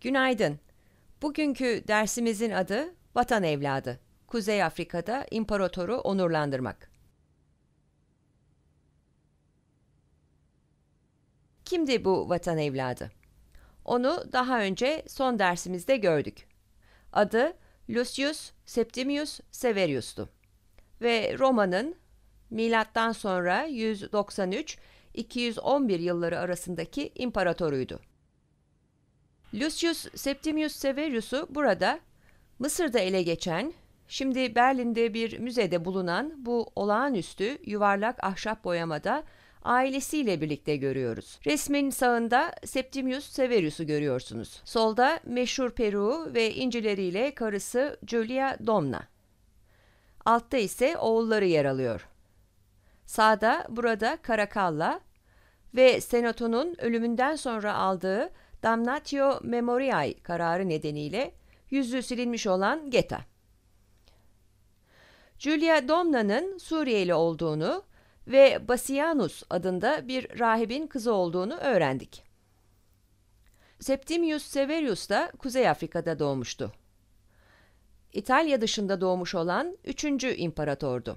Günaydın. Bugünkü dersimizin adı Vatan Evladı. Kuzey Afrika'da imparatoru onurlandırmak. Kimdi bu vatan evladı? Onu daha önce son dersimizde gördük. Adı Lucius Septimius Severius'tu ve Roma'nın milattan sonra 193 211 yılları arasındaki imparatoruydu. Lucius Septimius Severius'u burada Mısır'da ele geçen, şimdi Berlin'de bir müzede bulunan bu olağanüstü yuvarlak ahşap boyamada ailesiyle birlikte görüyoruz. Resmin sağında Septimius Severius'u görüyorsunuz. Solda meşhur peruğu ve incileriyle karısı Julia Domna. Altta ise oğulları yer alıyor. Sağda burada Karakalla ve Senato'nun ölümünden sonra aldığı Damnatio Memoriae kararı nedeniyle yüzü silinmiş olan Geta. Julia Domna'nın Suriyeli olduğunu ve Basianus adında bir rahibin kızı olduğunu öğrendik. Septimius Severius da Kuzey Afrika'da doğmuştu. İtalya dışında doğmuş olan üçüncü imparatordu.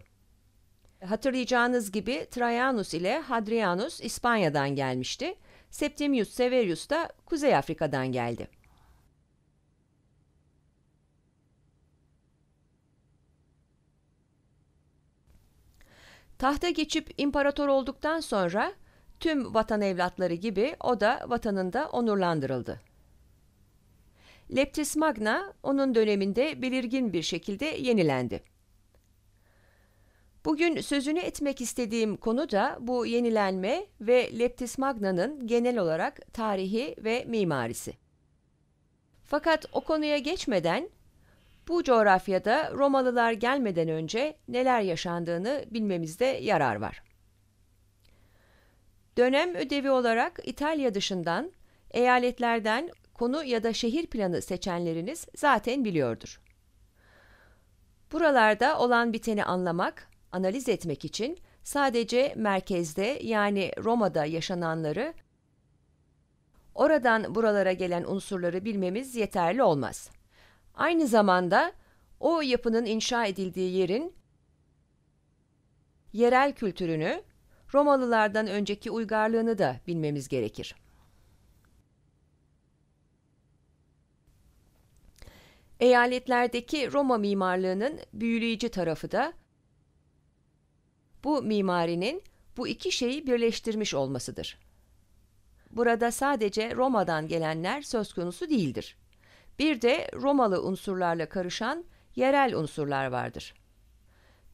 Hatırlayacağınız gibi Trajanus ile Hadrianus İspanya'dan gelmişti. Septimius Severius da Kuzey Afrika'dan geldi. Tahta geçip imparator olduktan sonra tüm vatan evlatları gibi o da vatanında onurlandırıldı. Leptis Magna onun döneminde belirgin bir şekilde yenilendi. Bugün sözünü etmek istediğim konu da bu yenilenme ve Leptis Magna'nın genel olarak tarihi ve mimarisi. Fakat o konuya geçmeden bu coğrafyada Romalılar gelmeden önce neler yaşandığını bilmemizde yarar var. Dönem ödevi olarak İtalya dışından, eyaletlerden konu ya da şehir planı seçenleriniz zaten biliyordur. Buralarda olan biteni anlamak, analiz etmek için sadece merkezde yani Roma'da yaşananları, oradan buralara gelen unsurları bilmemiz yeterli olmaz. Aynı zamanda o yapının inşa edildiği yerin yerel kültürünü, Romalılardan önceki uygarlığını da bilmemiz gerekir. Eyaletlerdeki Roma mimarlığının büyüleyici tarafı da bu mimarinin bu iki şeyi birleştirmiş olmasıdır. Burada sadece Roma'dan gelenler söz konusu değildir. Bir de Romalı unsurlarla karışan yerel unsurlar vardır.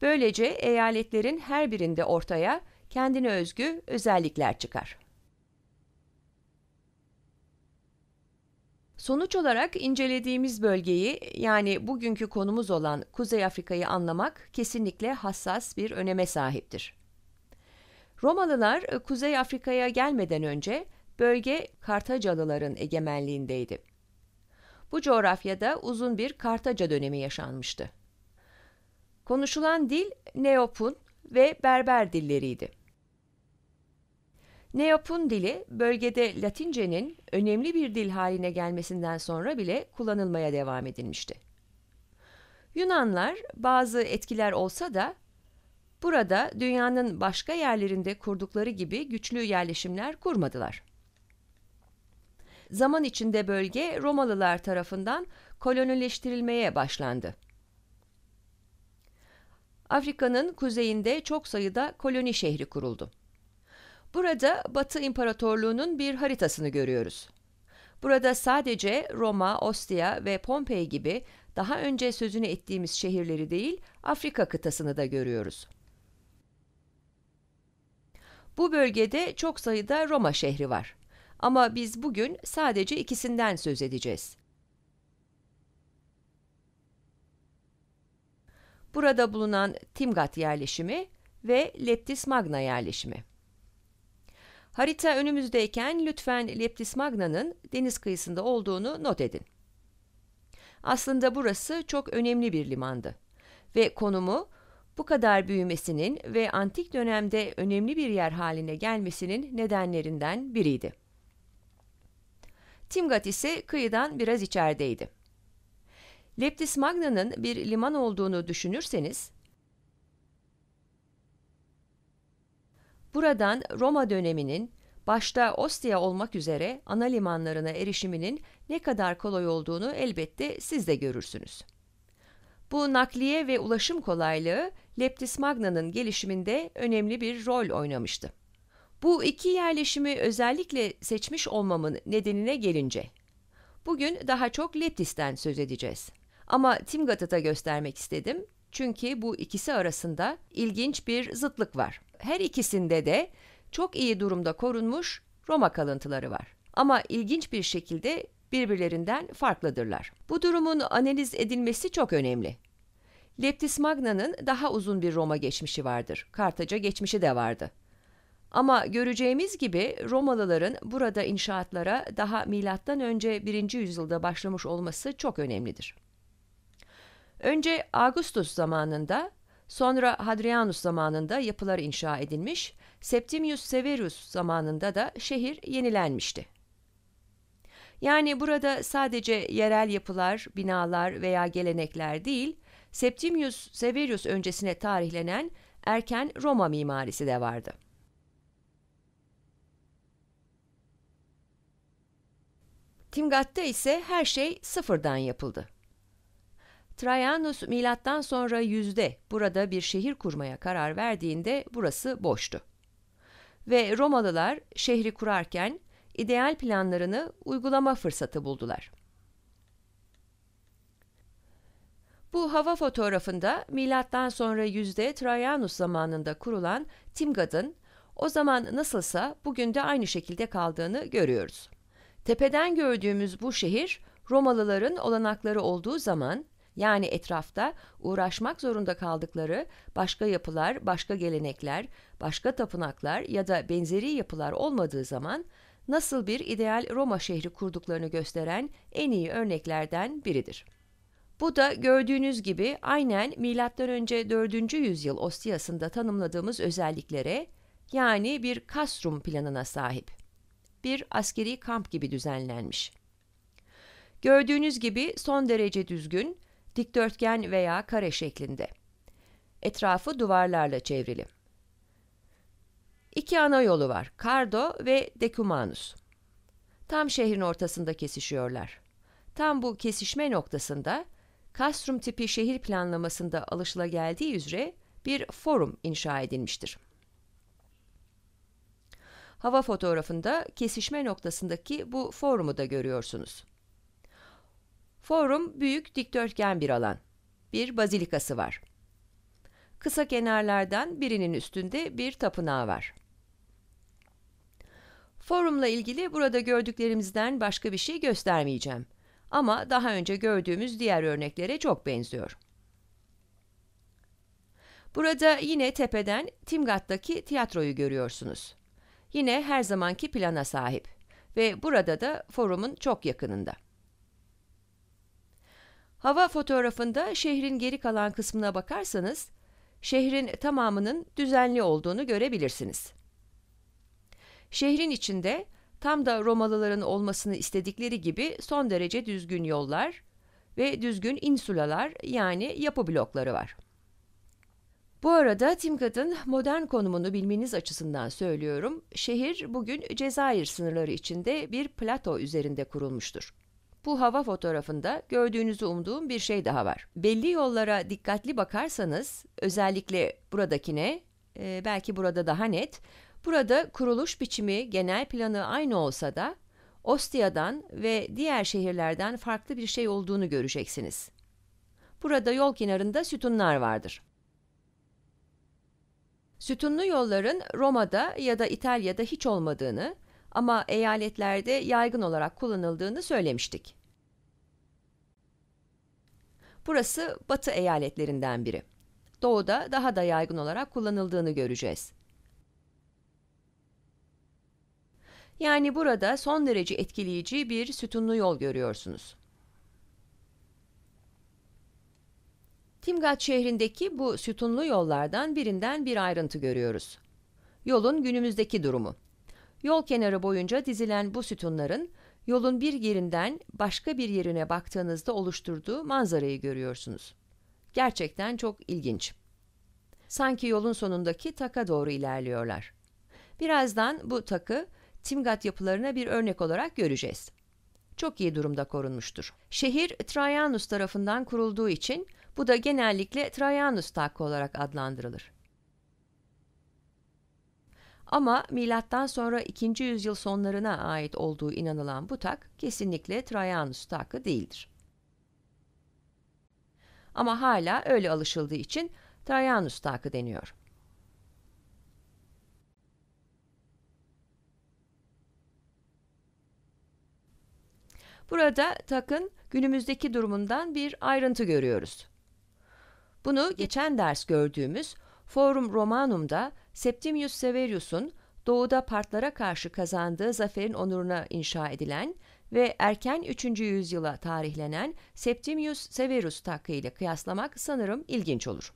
Böylece eyaletlerin her birinde ortaya kendine özgü özellikler çıkar. Sonuç olarak incelediğimiz bölgeyi yani bugünkü konumuz olan Kuzey Afrika'yı anlamak kesinlikle hassas bir öneme sahiptir. Romalılar Kuzey Afrika'ya gelmeden önce bölge Kartacalıların egemenliğindeydi. Bu coğrafyada uzun bir Kartaca dönemi yaşanmıştı. Konuşulan dil Neopun ve Berber dilleriydi. Neopun dili bölgede Latince'nin önemli bir dil haline gelmesinden sonra bile kullanılmaya devam edilmişti. Yunanlar bazı etkiler olsa da burada dünyanın başka yerlerinde kurdukları gibi güçlü yerleşimler kurmadılar. Zaman içinde bölge Romalılar tarafından kolonileştirilmeye başlandı. Afrika'nın kuzeyinde çok sayıda koloni şehri kuruldu. Burada Batı İmparatorluğu'nun bir haritasını görüyoruz. Burada sadece Roma, Ostia ve Pompei gibi daha önce sözünü ettiğimiz şehirleri değil, Afrika kıtasını da görüyoruz. Bu bölgede çok sayıda Roma şehri var. Ama biz bugün sadece ikisinden söz edeceğiz. Burada bulunan Timgat yerleşimi ve Leptis Magna yerleşimi. Harita önümüzdeyken lütfen Leptis Magna'nın deniz kıyısında olduğunu not edin. Aslında burası çok önemli bir limandı ve konumu bu kadar büyümesinin ve antik dönemde önemli bir yer haline gelmesinin nedenlerinden biriydi. Timgat ise kıyıdan biraz içerideydi. Leptis Magna'nın bir liman olduğunu düşünürseniz, buradan Roma döneminin başta Ostia olmak üzere ana limanlarına erişiminin ne kadar kolay olduğunu elbette siz de görürsünüz. Bu nakliye ve ulaşım kolaylığı Leptis Magna'nın gelişiminde önemli bir rol oynamıştı. Bu iki yerleşimi özellikle seçmiş olmamın nedenine gelince, bugün daha çok Leptis'ten söz edeceğiz. Ama Timgat'ı da göstermek istedim çünkü bu ikisi arasında ilginç bir zıtlık var. Her ikisinde de çok iyi durumda korunmuş Roma kalıntıları var. Ama ilginç bir şekilde birbirlerinden farklıdırlar. Bu durumun analiz edilmesi çok önemli. Leptis Magna'nın daha uzun bir Roma geçmişi vardır. Kartaca geçmişi de vardı. Ama göreceğimiz gibi Romalıların burada inşaatlara daha milattan önce 1. yüzyılda başlamış olması çok önemlidir. Önce Augustus zamanında, sonra Hadrianus zamanında yapılar inşa edilmiş, Septimius Severus zamanında da şehir yenilenmişti. Yani burada sadece yerel yapılar, binalar veya gelenekler değil, Septimius Severus öncesine tarihlenen erken Roma mimarisi de vardı. Timgat'ta ise her şey sıfırdan yapıldı. Trajanus milattan sonra yüzde burada bir şehir kurmaya karar verdiğinde burası boştu. Ve Romalılar şehri kurarken ideal planlarını uygulama fırsatı buldular. Bu hava fotoğrafında milattan sonra yüzde Trajanus zamanında kurulan Timgad'ın o zaman nasılsa bugün de aynı şekilde kaldığını görüyoruz. Tepeden gördüğümüz bu şehir Romalıların olanakları olduğu zaman yani etrafta uğraşmak zorunda kaldıkları başka yapılar, başka gelenekler, başka tapınaklar ya da benzeri yapılar olmadığı zaman nasıl bir ideal Roma şehri kurduklarını gösteren en iyi örneklerden biridir. Bu da gördüğünüz gibi aynen M.Ö. 4. yüzyıl Ostias'ında tanımladığımız özelliklere yani bir kastrum planına sahip. Bir askeri kamp gibi düzenlenmiş. Gördüğünüz gibi son derece düzgün, dikdörtgen veya kare şeklinde. Etrafı duvarlarla çevrili. İki ana yolu var, Cardo ve Decumanus. Tam şehrin ortasında kesişiyorlar. Tam bu kesişme noktasında, Castrum tipi şehir planlamasında alışılageldiği üzere bir forum inşa edilmiştir. Hava fotoğrafında kesişme noktasındaki bu forumu da görüyorsunuz. Forum büyük dikdörtgen bir alan. Bir bazilikası var. Kısa kenarlardan birinin üstünde bir tapınağı var. Forumla ilgili burada gördüklerimizden başka bir şey göstermeyeceğim. Ama daha önce gördüğümüz diğer örneklere çok benziyor. Burada yine tepeden Timgat'taki tiyatroyu görüyorsunuz. Yine her zamanki plana sahip ve burada da forumun çok yakınında. Hava fotoğrafında şehrin geri kalan kısmına bakarsanız, şehrin tamamının düzenli olduğunu görebilirsiniz. Şehrin içinde tam da Romalıların olmasını istedikleri gibi son derece düzgün yollar ve düzgün insulalar yani yapı blokları var. Bu arada Timgad'ın modern konumunu bilmeniz açısından söylüyorum. Şehir bugün Cezayir sınırları içinde bir plato üzerinde kurulmuştur. Bu hava fotoğrafında gördüğünüzü umduğum bir şey daha var. Belli yollara dikkatli bakarsanız, özellikle buradakine, e, belki burada daha net, burada kuruluş biçimi, genel planı aynı olsa da, Ostia'dan ve diğer şehirlerden farklı bir şey olduğunu göreceksiniz. Burada yol kenarında sütunlar vardır. Sütunlu yolların Roma'da ya da İtalya'da hiç olmadığını ama eyaletlerde yaygın olarak kullanıldığını söylemiştik. Burası Batı eyaletlerinden biri. Doğuda daha da yaygın olarak kullanıldığını göreceğiz. Yani burada son derece etkileyici bir sütunlu yol görüyorsunuz. Timgat şehrindeki bu sütunlu yollardan birinden bir ayrıntı görüyoruz. Yolun günümüzdeki durumu. Yol kenarı boyunca dizilen bu sütunların yolun bir yerinden başka bir yerine baktığınızda oluşturduğu manzarayı görüyorsunuz. Gerçekten çok ilginç. Sanki yolun sonundaki taka doğru ilerliyorlar. Birazdan bu takı Timgat yapılarına bir örnek olarak göreceğiz. Çok iyi durumda korunmuştur. Şehir Trajanus tarafından kurulduğu için bu da genellikle Trajanus Takı olarak adlandırılır. Ama milattan sonra 2. yüzyıl sonlarına ait olduğu inanılan bu tak kesinlikle Trajanus takı değildir. Ama hala öyle alışıldığı için Trajanus takı deniyor. Burada takın günümüzdeki durumundan bir ayrıntı görüyoruz. Bunu geçen ders gördüğümüz Forum Romanum'da Septimius Severius'un doğuda Partlara karşı kazandığı zaferin onuruna inşa edilen ve erken 3. yüzyıla tarihlenen Septimius Severus takı ile kıyaslamak sanırım ilginç olur.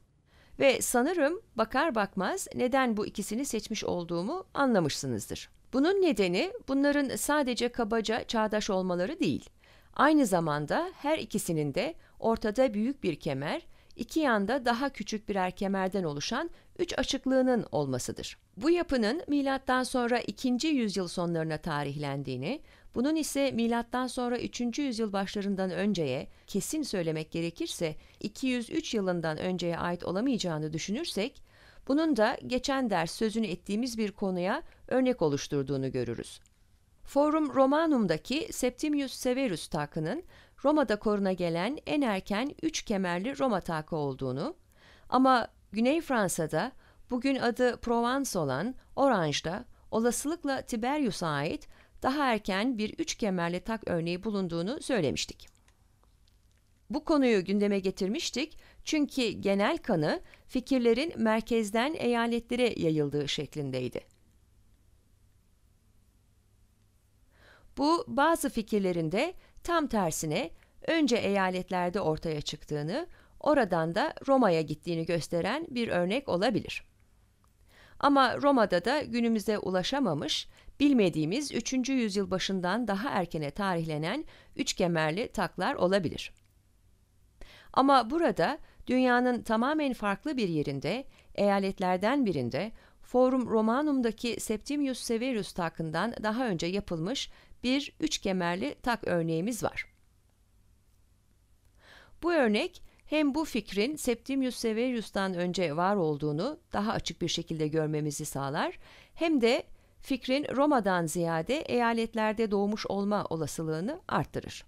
Ve sanırım bakar bakmaz neden bu ikisini seçmiş olduğumu anlamışsınızdır. Bunun nedeni bunların sadece kabaca çağdaş olmaları değil. Aynı zamanda her ikisinin de ortada büyük bir kemer, iki yanda daha küçük birer kemerden oluşan üç açıklığının olmasıdır. Bu yapının milattan sonra 2. yüzyıl sonlarına tarihlendiğini, bunun ise milattan sonra 3. yüzyıl başlarından önceye, kesin söylemek gerekirse 203 yılından önceye ait olamayacağını düşünürsek, bunun da geçen ders sözünü ettiğimiz bir konuya örnek oluşturduğunu görürüz. Forum Romanum'daki Septimius Severus takının Roma'da koruna gelen en erken üç kemerli Roma takı olduğunu ama Güney Fransa'da bugün adı Provence olan Orange'da olasılıkla Tiberius'a ait daha erken bir üç kemerli tak örneği bulunduğunu söylemiştik. Bu konuyu gündeme getirmiştik çünkü genel kanı fikirlerin merkezden eyaletlere yayıldığı şeklindeydi. Bu bazı fikirlerinde tam tersine önce eyaletlerde ortaya çıktığını, oradan da Roma'ya gittiğini gösteren bir örnek olabilir. Ama Roma'da da günümüze ulaşamamış, bilmediğimiz 3. yüzyıl başından daha erkene tarihlenen üç kemerli taklar olabilir. Ama burada dünyanın tamamen farklı bir yerinde, eyaletlerden birinde Forum Romanum'daki Septimius Severus takından daha önce yapılmış bir üç kemerli tak örneğimiz var. Bu örnek hem bu fikrin Septimius Severus'tan önce var olduğunu daha açık bir şekilde görmemizi sağlar, hem de fikrin Roma'dan ziyade eyaletlerde doğmuş olma olasılığını arttırır.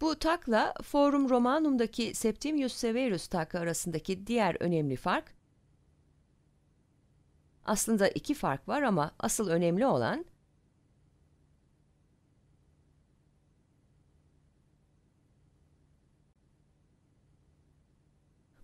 Bu takla Forum Romanum'daki Septimius Severus takı arasındaki diğer önemli fark, aslında iki fark var ama asıl önemli olan,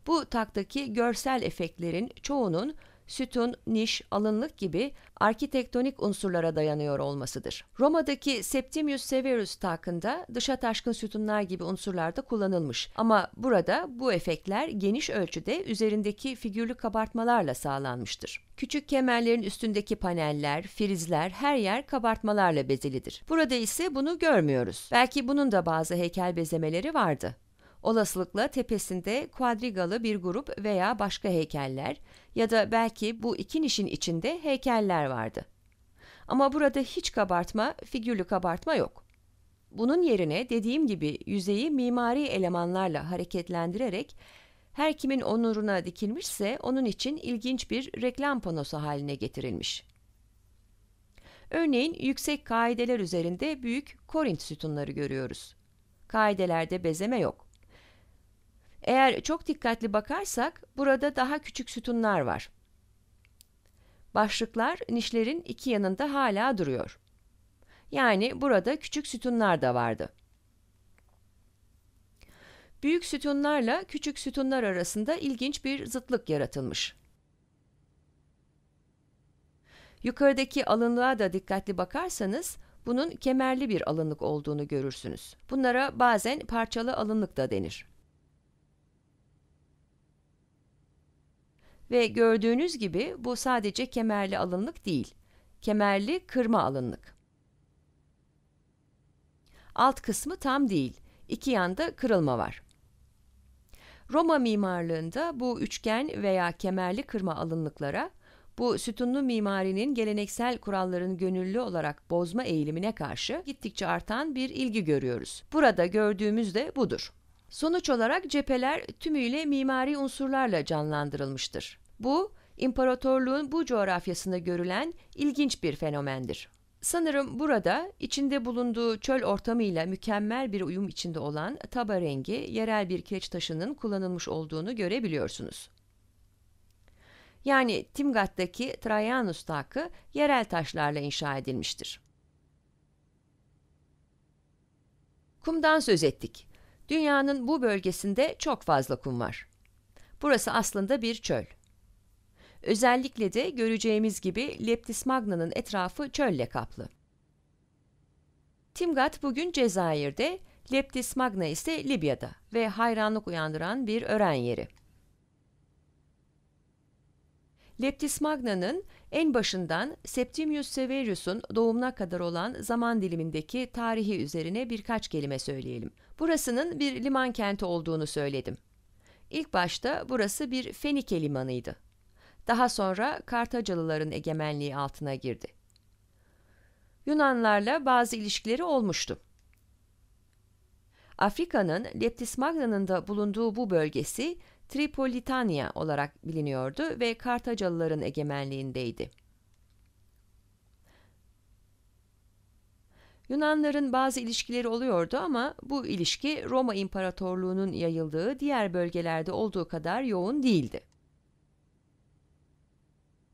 bu taktaki görsel efektlerin çoğunun sütun, niş, alınlık gibi arkitektonik unsurlara dayanıyor olmasıdır. Roma'daki Septimius Severus takında dışa taşkın sütunlar gibi unsurlar da kullanılmış ama burada bu efektler geniş ölçüde üzerindeki figürlü kabartmalarla sağlanmıştır. Küçük kemerlerin üstündeki paneller, frizler her yer kabartmalarla bezelidir. Burada ise bunu görmüyoruz. Belki bunun da bazı heykel bezemeleri vardı. Olasılıkla tepesinde kuadrigalı bir grup veya başka heykeller ya da belki bu iki nişin içinde heykeller vardı. Ama burada hiç kabartma, figürlü kabartma yok. Bunun yerine dediğim gibi yüzeyi mimari elemanlarla hareketlendirerek her kimin onuruna dikilmişse onun için ilginç bir reklam panosu haline getirilmiş. Örneğin yüksek kaideler üzerinde büyük Korint sütunları görüyoruz. Kaidelerde bezeme yok. Eğer çok dikkatli bakarsak burada daha küçük sütunlar var. Başlıklar nişlerin iki yanında hala duruyor. Yani burada küçük sütunlar da vardı. Büyük sütunlarla küçük sütunlar arasında ilginç bir zıtlık yaratılmış. Yukarıdaki alınlığa da dikkatli bakarsanız bunun kemerli bir alınlık olduğunu görürsünüz. Bunlara bazen parçalı alınlık da denir. Ve gördüğünüz gibi bu sadece kemerli alınlık değil, kemerli kırma alınlık. Alt kısmı tam değil, iki yanda kırılma var. Roma mimarlığında bu üçgen veya kemerli kırma alınlıklara, bu sütunlu mimarinin geleneksel kuralların gönüllü olarak bozma eğilimine karşı gittikçe artan bir ilgi görüyoruz. Burada gördüğümüz de budur. Sonuç olarak cepheler tümüyle mimari unsurlarla canlandırılmıştır. Bu, imparatorluğun bu coğrafyasında görülen ilginç bir fenomendir. Sanırım burada içinde bulunduğu çöl ortamıyla mükemmel bir uyum içinde olan taba rengi yerel bir kireç taşının kullanılmış olduğunu görebiliyorsunuz. Yani Timgat'taki Traianus takı yerel taşlarla inşa edilmiştir. Kumdan söz ettik. Dünyanın bu bölgesinde çok fazla kum var. Burası aslında bir çöl. Özellikle de göreceğimiz gibi Leptis Magna'nın etrafı çölle kaplı. Timgat bugün Cezayir'de, Leptis Magna ise Libya'da ve hayranlık uyandıran bir öğren yeri. Leptis Magna'nın en başından Septimius Severus'un doğumuna kadar olan zaman dilimindeki tarihi üzerine birkaç kelime söyleyelim. Burasının bir liman kenti olduğunu söyledim. İlk başta burası bir Fenike limanıydı. Daha sonra Kartacalıların egemenliği altına girdi. Yunanlarla bazı ilişkileri olmuştu. Afrika'nın Leptis Magna'nın da bulunduğu bu bölgesi Tripolitania olarak biliniyordu ve Kartacalıların egemenliğindeydi. Yunanların bazı ilişkileri oluyordu ama bu ilişki Roma İmparatorluğu'nun yayıldığı diğer bölgelerde olduğu kadar yoğun değildi.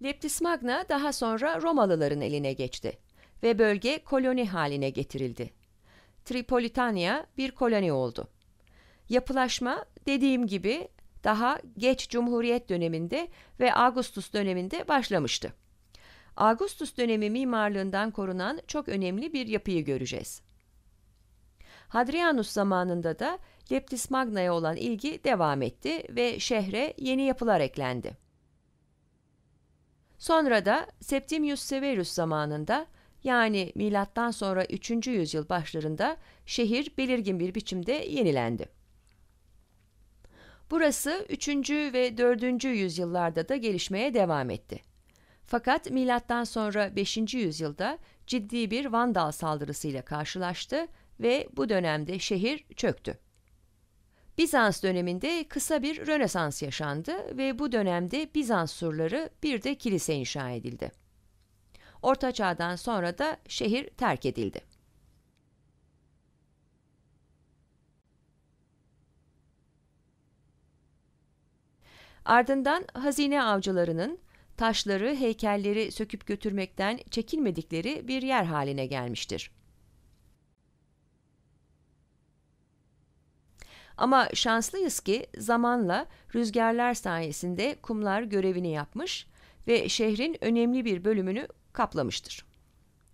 Leptis Magna daha sonra Romalıların eline geçti ve bölge koloni haline getirildi. Tripolitania bir koloni oldu. Yapılaşma dediğim gibi daha geç Cumhuriyet döneminde ve Augustus döneminde başlamıştı. Augustus dönemi mimarlığından korunan çok önemli bir yapıyı göreceğiz. Hadrianus zamanında da Leptis Magna'ya olan ilgi devam etti ve şehre yeni yapılar eklendi. Sonra da Septimius Severus zamanında yani milattan sonra 3. yüzyıl başlarında şehir belirgin bir biçimde yenilendi. Burası 3. ve 4. yüzyıllarda da gelişmeye devam etti. Fakat milattan sonra 5. yüzyılda ciddi bir Vandal saldırısıyla karşılaştı ve bu dönemde şehir çöktü. Bizans döneminde kısa bir Rönesans yaşandı ve bu dönemde Bizans surları bir de kilise inşa edildi. Orta Çağ'dan sonra da şehir terk edildi. Ardından hazine avcılarının taşları, heykelleri söküp götürmekten çekinmedikleri bir yer haline gelmiştir. Ama şanslıyız ki zamanla rüzgarlar sayesinde kumlar görevini yapmış ve şehrin önemli bir bölümünü kaplamıştır.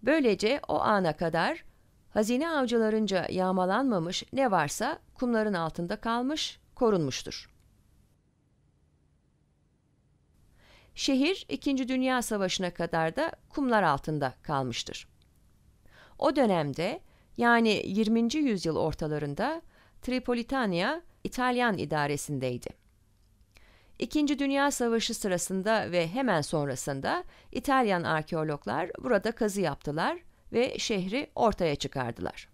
Böylece o ana kadar hazine avcılarınca yağmalanmamış ne varsa kumların altında kalmış, korunmuştur. Şehir 2. Dünya Savaşı'na kadar da kumlar altında kalmıştır. O dönemde yani 20. yüzyıl ortalarında Tripolitania İtalyan idaresindeydi. İkinci Dünya Savaşı sırasında ve hemen sonrasında İtalyan arkeologlar burada kazı yaptılar ve şehri ortaya çıkardılar.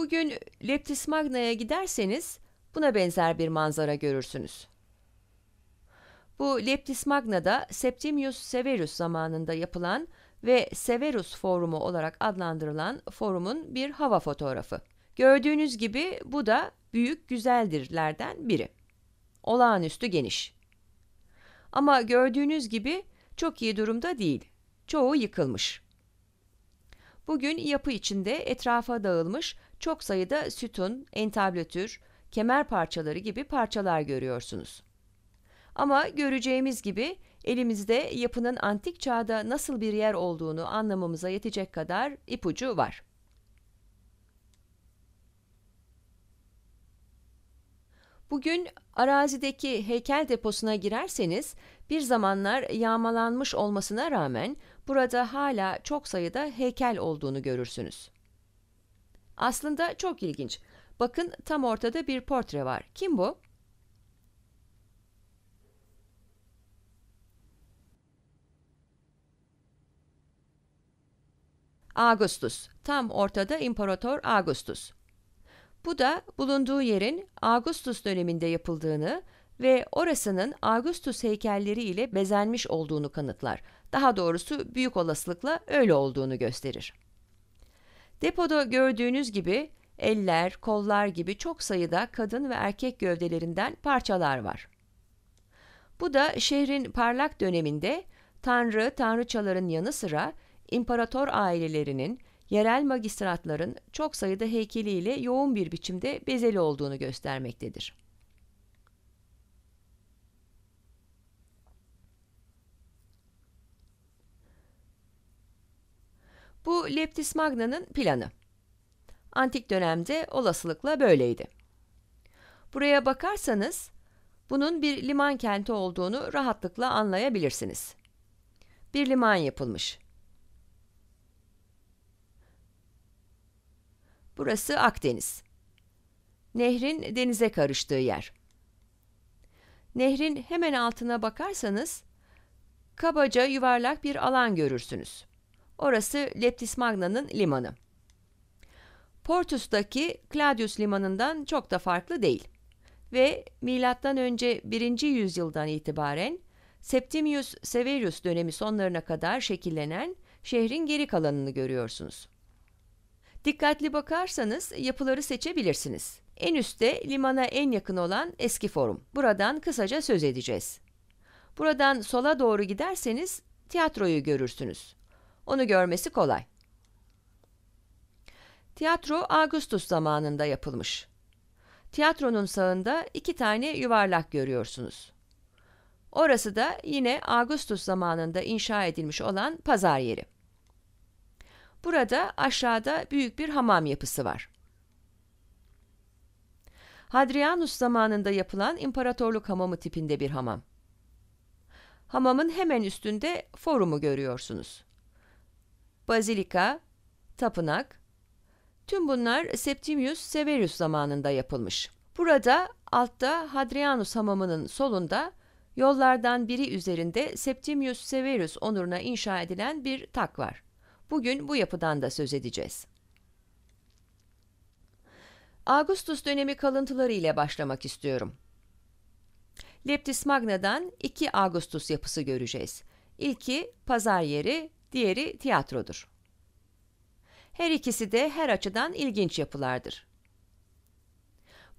Bugün Leptis Magna'ya giderseniz buna benzer bir manzara görürsünüz. Bu Leptis Magna'da Septimius Severus zamanında yapılan ve Severus Forumu olarak adlandırılan forumun bir hava fotoğrafı. Gördüğünüz gibi bu da büyük güzeldirlerden biri. Olağanüstü geniş. Ama gördüğünüz gibi çok iyi durumda değil. Çoğu yıkılmış. Bugün yapı içinde etrafa dağılmış çok sayıda sütun, entablatür, kemer parçaları gibi parçalar görüyorsunuz. Ama göreceğimiz gibi elimizde yapının antik çağda nasıl bir yer olduğunu anlamamıza yetecek kadar ipucu var. Bugün arazideki heykel deposuna girerseniz bir zamanlar yağmalanmış olmasına rağmen burada hala çok sayıda heykel olduğunu görürsünüz. Aslında çok ilginç. Bakın tam ortada bir portre var. Kim bu? Augustus. Tam ortada İmparator Augustus. Bu da bulunduğu yerin Augustus döneminde yapıldığını ve orasının Augustus heykelleri ile bezenmiş olduğunu kanıtlar. Daha doğrusu büyük olasılıkla öyle olduğunu gösterir. Depoda gördüğünüz gibi eller, kollar gibi çok sayıda kadın ve erkek gövdelerinden parçalar var. Bu da şehrin parlak döneminde tanrı, tanrıçaların yanı sıra imparator ailelerinin, yerel magistratların çok sayıda heykeliyle yoğun bir biçimde bezeli olduğunu göstermektedir. Bu Leptis Magna'nın planı. Antik dönemde olasılıkla böyleydi. Buraya bakarsanız bunun bir liman kenti olduğunu rahatlıkla anlayabilirsiniz. Bir liman yapılmış. Burası Akdeniz. Nehrin denize karıştığı yer. Nehrin hemen altına bakarsanız kabaca yuvarlak bir alan görürsünüz. Orası Leptis Magna'nın limanı. Portus'taki Claudius limanından çok da farklı değil. Ve milattan önce 1. yüzyıldan itibaren Septimius Severus dönemi sonlarına kadar şekillenen şehrin geri kalanını görüyorsunuz. Dikkatli bakarsanız yapıları seçebilirsiniz. En üstte limana en yakın olan eski forum. Buradan kısaca söz edeceğiz. Buradan sola doğru giderseniz tiyatroyu görürsünüz. Onu görmesi kolay. Tiyatro Augustus zamanında yapılmış. Tiyatronun sağında iki tane yuvarlak görüyorsunuz. Orası da yine Augustus zamanında inşa edilmiş olan pazar yeri. Burada aşağıda büyük bir hamam yapısı var. Hadrianus zamanında yapılan imparatorluk hamamı tipinde bir hamam. Hamamın hemen üstünde forumu görüyorsunuz. Bazilika, tapınak, tüm bunlar Septimius Severus zamanında yapılmış. Burada altta Hadrianus hamamının solunda yollardan biri üzerinde Septimius Severus onuruna inşa edilen bir tak var. Bugün bu yapıdan da söz edeceğiz. Augustus dönemi kalıntıları ile başlamak istiyorum. Leptis Magna'dan iki Augustus yapısı göreceğiz. İlki pazar yeri, diğeri tiyatrodur. Her ikisi de her açıdan ilginç yapılardır.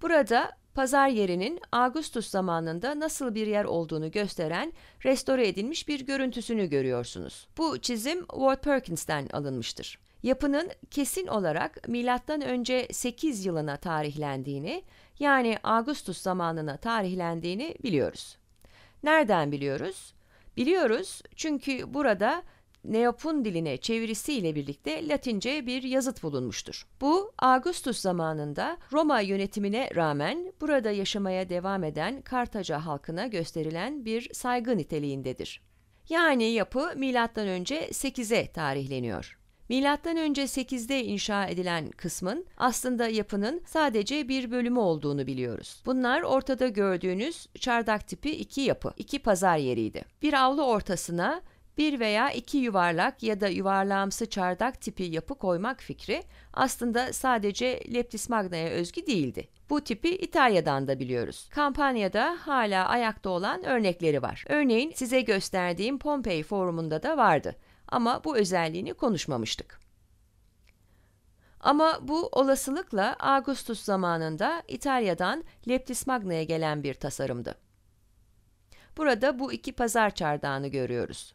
Burada pazar yerinin Augustus zamanında nasıl bir yer olduğunu gösteren restore edilmiş bir görüntüsünü görüyorsunuz. Bu çizim Ward Perkins'ten alınmıştır. Yapının kesin olarak önce 8 yılına tarihlendiğini, yani Augustus zamanına tarihlendiğini biliyoruz. Nereden biliyoruz? Biliyoruz çünkü burada Neopun diline çevirisiyle birlikte Latince bir yazıt bulunmuştur. Bu, Augustus zamanında Roma yönetimine rağmen burada yaşamaya devam eden Kartaca halkına gösterilen bir saygı niteliğindedir. Yani yapı M.Ö. 8'e tarihleniyor. Milattan önce 8'de inşa edilen kısmın aslında yapının sadece bir bölümü olduğunu biliyoruz. Bunlar ortada gördüğünüz çardak tipi iki yapı, iki pazar yeriydi. Bir avlu ortasına bir veya iki yuvarlak ya da yuvarlağımsı çardak tipi yapı koymak fikri aslında sadece Leptis Magna'ya özgü değildi. Bu tipi İtalya'dan da biliyoruz. Kampanyada hala ayakta olan örnekleri var. Örneğin size gösterdiğim Pompei forumunda da vardı ama bu özelliğini konuşmamıştık. Ama bu olasılıkla Augustus zamanında İtalya'dan Leptis Magna'ya gelen bir tasarımdı. Burada bu iki pazar çardağını görüyoruz.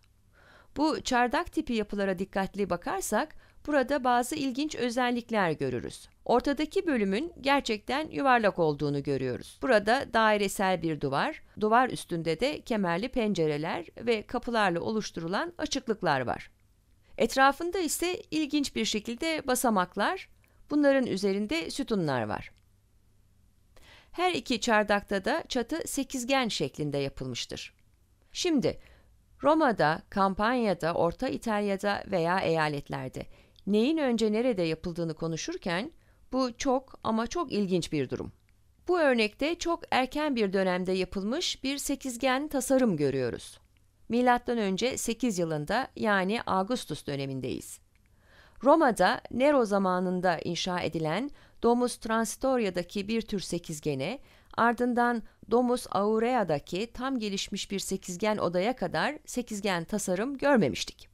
Bu çardak tipi yapılara dikkatli bakarsak burada bazı ilginç özellikler görürüz. Ortadaki bölümün gerçekten yuvarlak olduğunu görüyoruz. Burada dairesel bir duvar, duvar üstünde de kemerli pencereler ve kapılarla oluşturulan açıklıklar var. Etrafında ise ilginç bir şekilde basamaklar, bunların üzerinde sütunlar var. Her iki çardakta da çatı sekizgen şeklinde yapılmıştır. Şimdi Roma'da, Kampanya'da, Orta İtalya'da veya eyaletlerde neyin önce nerede yapıldığını konuşurken bu çok ama çok ilginç bir durum. Bu örnekte çok erken bir dönemde yapılmış bir sekizgen tasarım görüyoruz. Milattan önce 8 yılında yani Augustus dönemindeyiz. Roma'da Nero zamanında inşa edilen Domus Transitoria'daki bir tür sekizgene, ardından Domus Aurea'daki tam gelişmiş bir sekizgen odaya kadar sekizgen tasarım görmemiştik.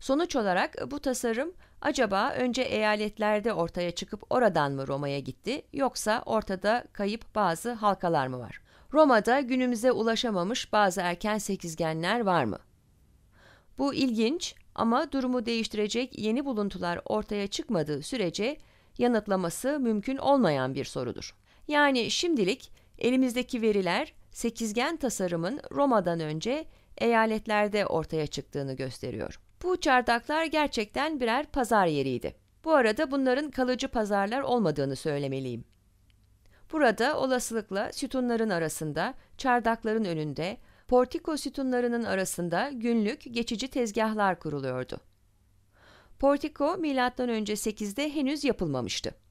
Sonuç olarak bu tasarım acaba önce eyaletlerde ortaya çıkıp oradan mı Roma'ya gitti yoksa ortada kayıp bazı halkalar mı var? Roma'da günümüze ulaşamamış bazı erken sekizgenler var mı? Bu ilginç ama durumu değiştirecek yeni buluntular ortaya çıkmadığı sürece yanıtlaması mümkün olmayan bir sorudur. Yani şimdilik elimizdeki veriler sekizgen tasarımın Roma'dan önce eyaletlerde ortaya çıktığını gösteriyor. Bu çardaklar gerçekten birer pazar yeriydi. Bu arada bunların kalıcı pazarlar olmadığını söylemeliyim. Burada olasılıkla sütunların arasında, çardakların önünde, portiko sütunlarının arasında günlük geçici tezgahlar kuruluyordu. Portiko önce 8'de henüz yapılmamıştı.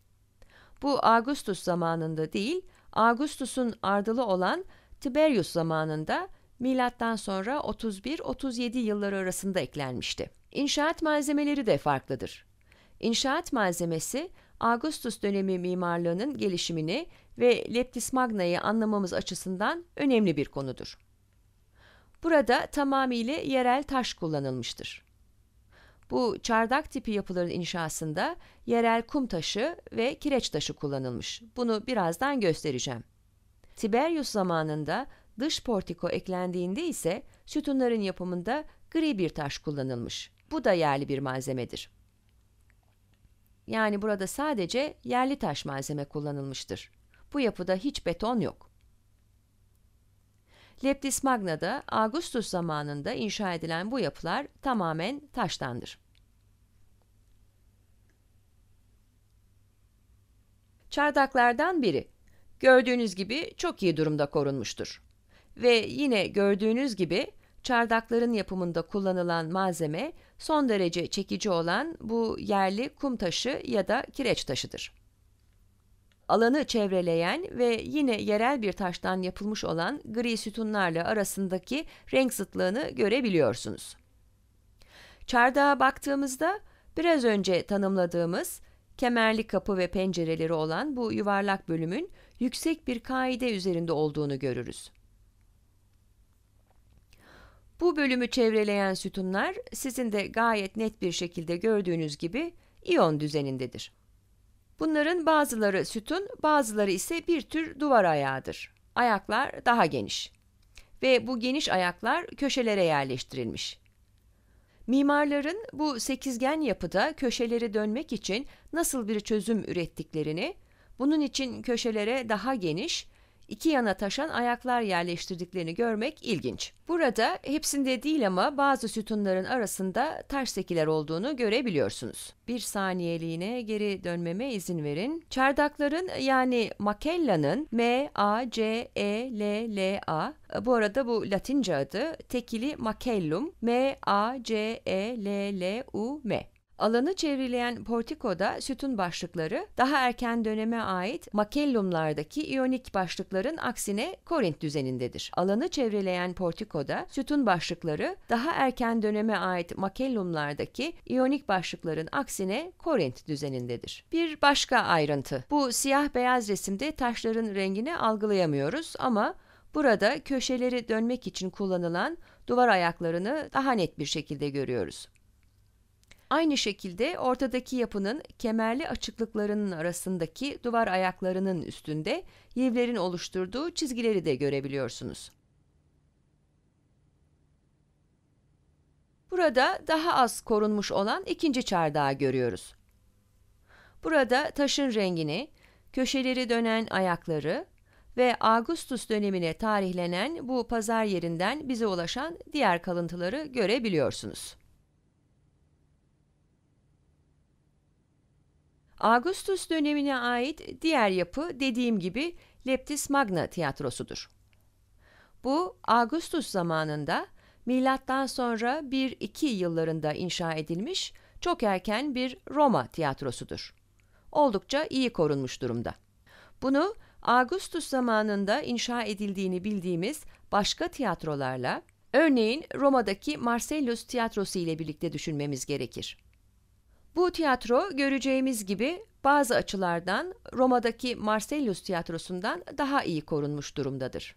Bu Augustus zamanında değil, Augustus'un ardılı olan Tiberius zamanında milattan sonra 31-37 yılları arasında eklenmişti. İnşaat malzemeleri de farklıdır. İnşaat malzemesi Augustus dönemi mimarlığının gelişimini ve Leptis Magna'yı anlamamız açısından önemli bir konudur. Burada tamamıyla yerel taş kullanılmıştır. Bu çardak tipi yapıların inşasında yerel kum taşı ve kireç taşı kullanılmış. Bunu birazdan göstereceğim. Tiberius zamanında dış portiko eklendiğinde ise sütunların yapımında gri bir taş kullanılmış. Bu da yerli bir malzemedir. Yani burada sadece yerli taş malzeme kullanılmıştır. Bu yapıda hiç beton yok. Leptis Magna'da Augustus zamanında inşa edilen bu yapılar tamamen taştandır. Çardaklardan biri. Gördüğünüz gibi çok iyi durumda korunmuştur. Ve yine gördüğünüz gibi çardakların yapımında kullanılan malzeme son derece çekici olan bu yerli kum taşı ya da kireç taşıdır. Alanı çevreleyen ve yine yerel bir taştan yapılmış olan gri sütunlarla arasındaki renk zıtlığını görebiliyorsunuz. Çardağa baktığımızda biraz önce tanımladığımız kemerli kapı ve pencereleri olan bu yuvarlak bölümün yüksek bir kaide üzerinde olduğunu görürüz. Bu bölümü çevreleyen sütunlar sizin de gayet net bir şekilde gördüğünüz gibi iyon düzenindedir. Bunların bazıları sütun, bazıları ise bir tür duvar ayağıdır. Ayaklar daha geniş ve bu geniş ayaklar köşelere yerleştirilmiş. Mimarların bu sekizgen yapıda köşeleri dönmek için nasıl bir çözüm ürettiklerini, bunun için köşelere daha geniş, iki yana taşan ayaklar yerleştirdiklerini görmek ilginç. Burada hepsinde değil ama bazı sütunların arasında taş sekiler olduğunu görebiliyorsunuz. Bir saniyeliğine geri dönmeme izin verin. Çardakların yani Makella'nın M-A-C-E-L-L-A bu arada bu Latince adı tekili Makellum M-A-C-E-L-L-U-M Alanı çevreleyen portikoda sütun başlıkları daha erken döneme ait makellumlardaki iyonik başlıkların aksine Korint düzenindedir. Alanı çevreleyen portikoda sütun başlıkları daha erken döneme ait makellumlardaki iyonik başlıkların aksine Korint düzenindedir. Bir başka ayrıntı. Bu siyah beyaz resimde taşların rengini algılayamıyoruz ama burada köşeleri dönmek için kullanılan duvar ayaklarını daha net bir şekilde görüyoruz. Aynı şekilde ortadaki yapının kemerli açıklıklarının arasındaki duvar ayaklarının üstünde yivlerin oluşturduğu çizgileri de görebiliyorsunuz. Burada daha az korunmuş olan ikinci çardağı görüyoruz. Burada taşın rengini, köşeleri dönen ayakları ve Augustus dönemine tarihlenen bu pazar yerinden bize ulaşan diğer kalıntıları görebiliyorsunuz. Augustus dönemine ait diğer yapı dediğim gibi Leptis Magna tiyatrosudur. Bu Augustus zamanında milattan sonra 1-2 yıllarında inşa edilmiş çok erken bir Roma tiyatrosudur. Oldukça iyi korunmuş durumda. Bunu Augustus zamanında inşa edildiğini bildiğimiz başka tiyatrolarla, örneğin Roma'daki Marcellus tiyatrosu ile birlikte düşünmemiz gerekir. Bu tiyatro göreceğimiz gibi bazı açılardan Roma'daki Marcellus tiyatrosundan daha iyi korunmuş durumdadır.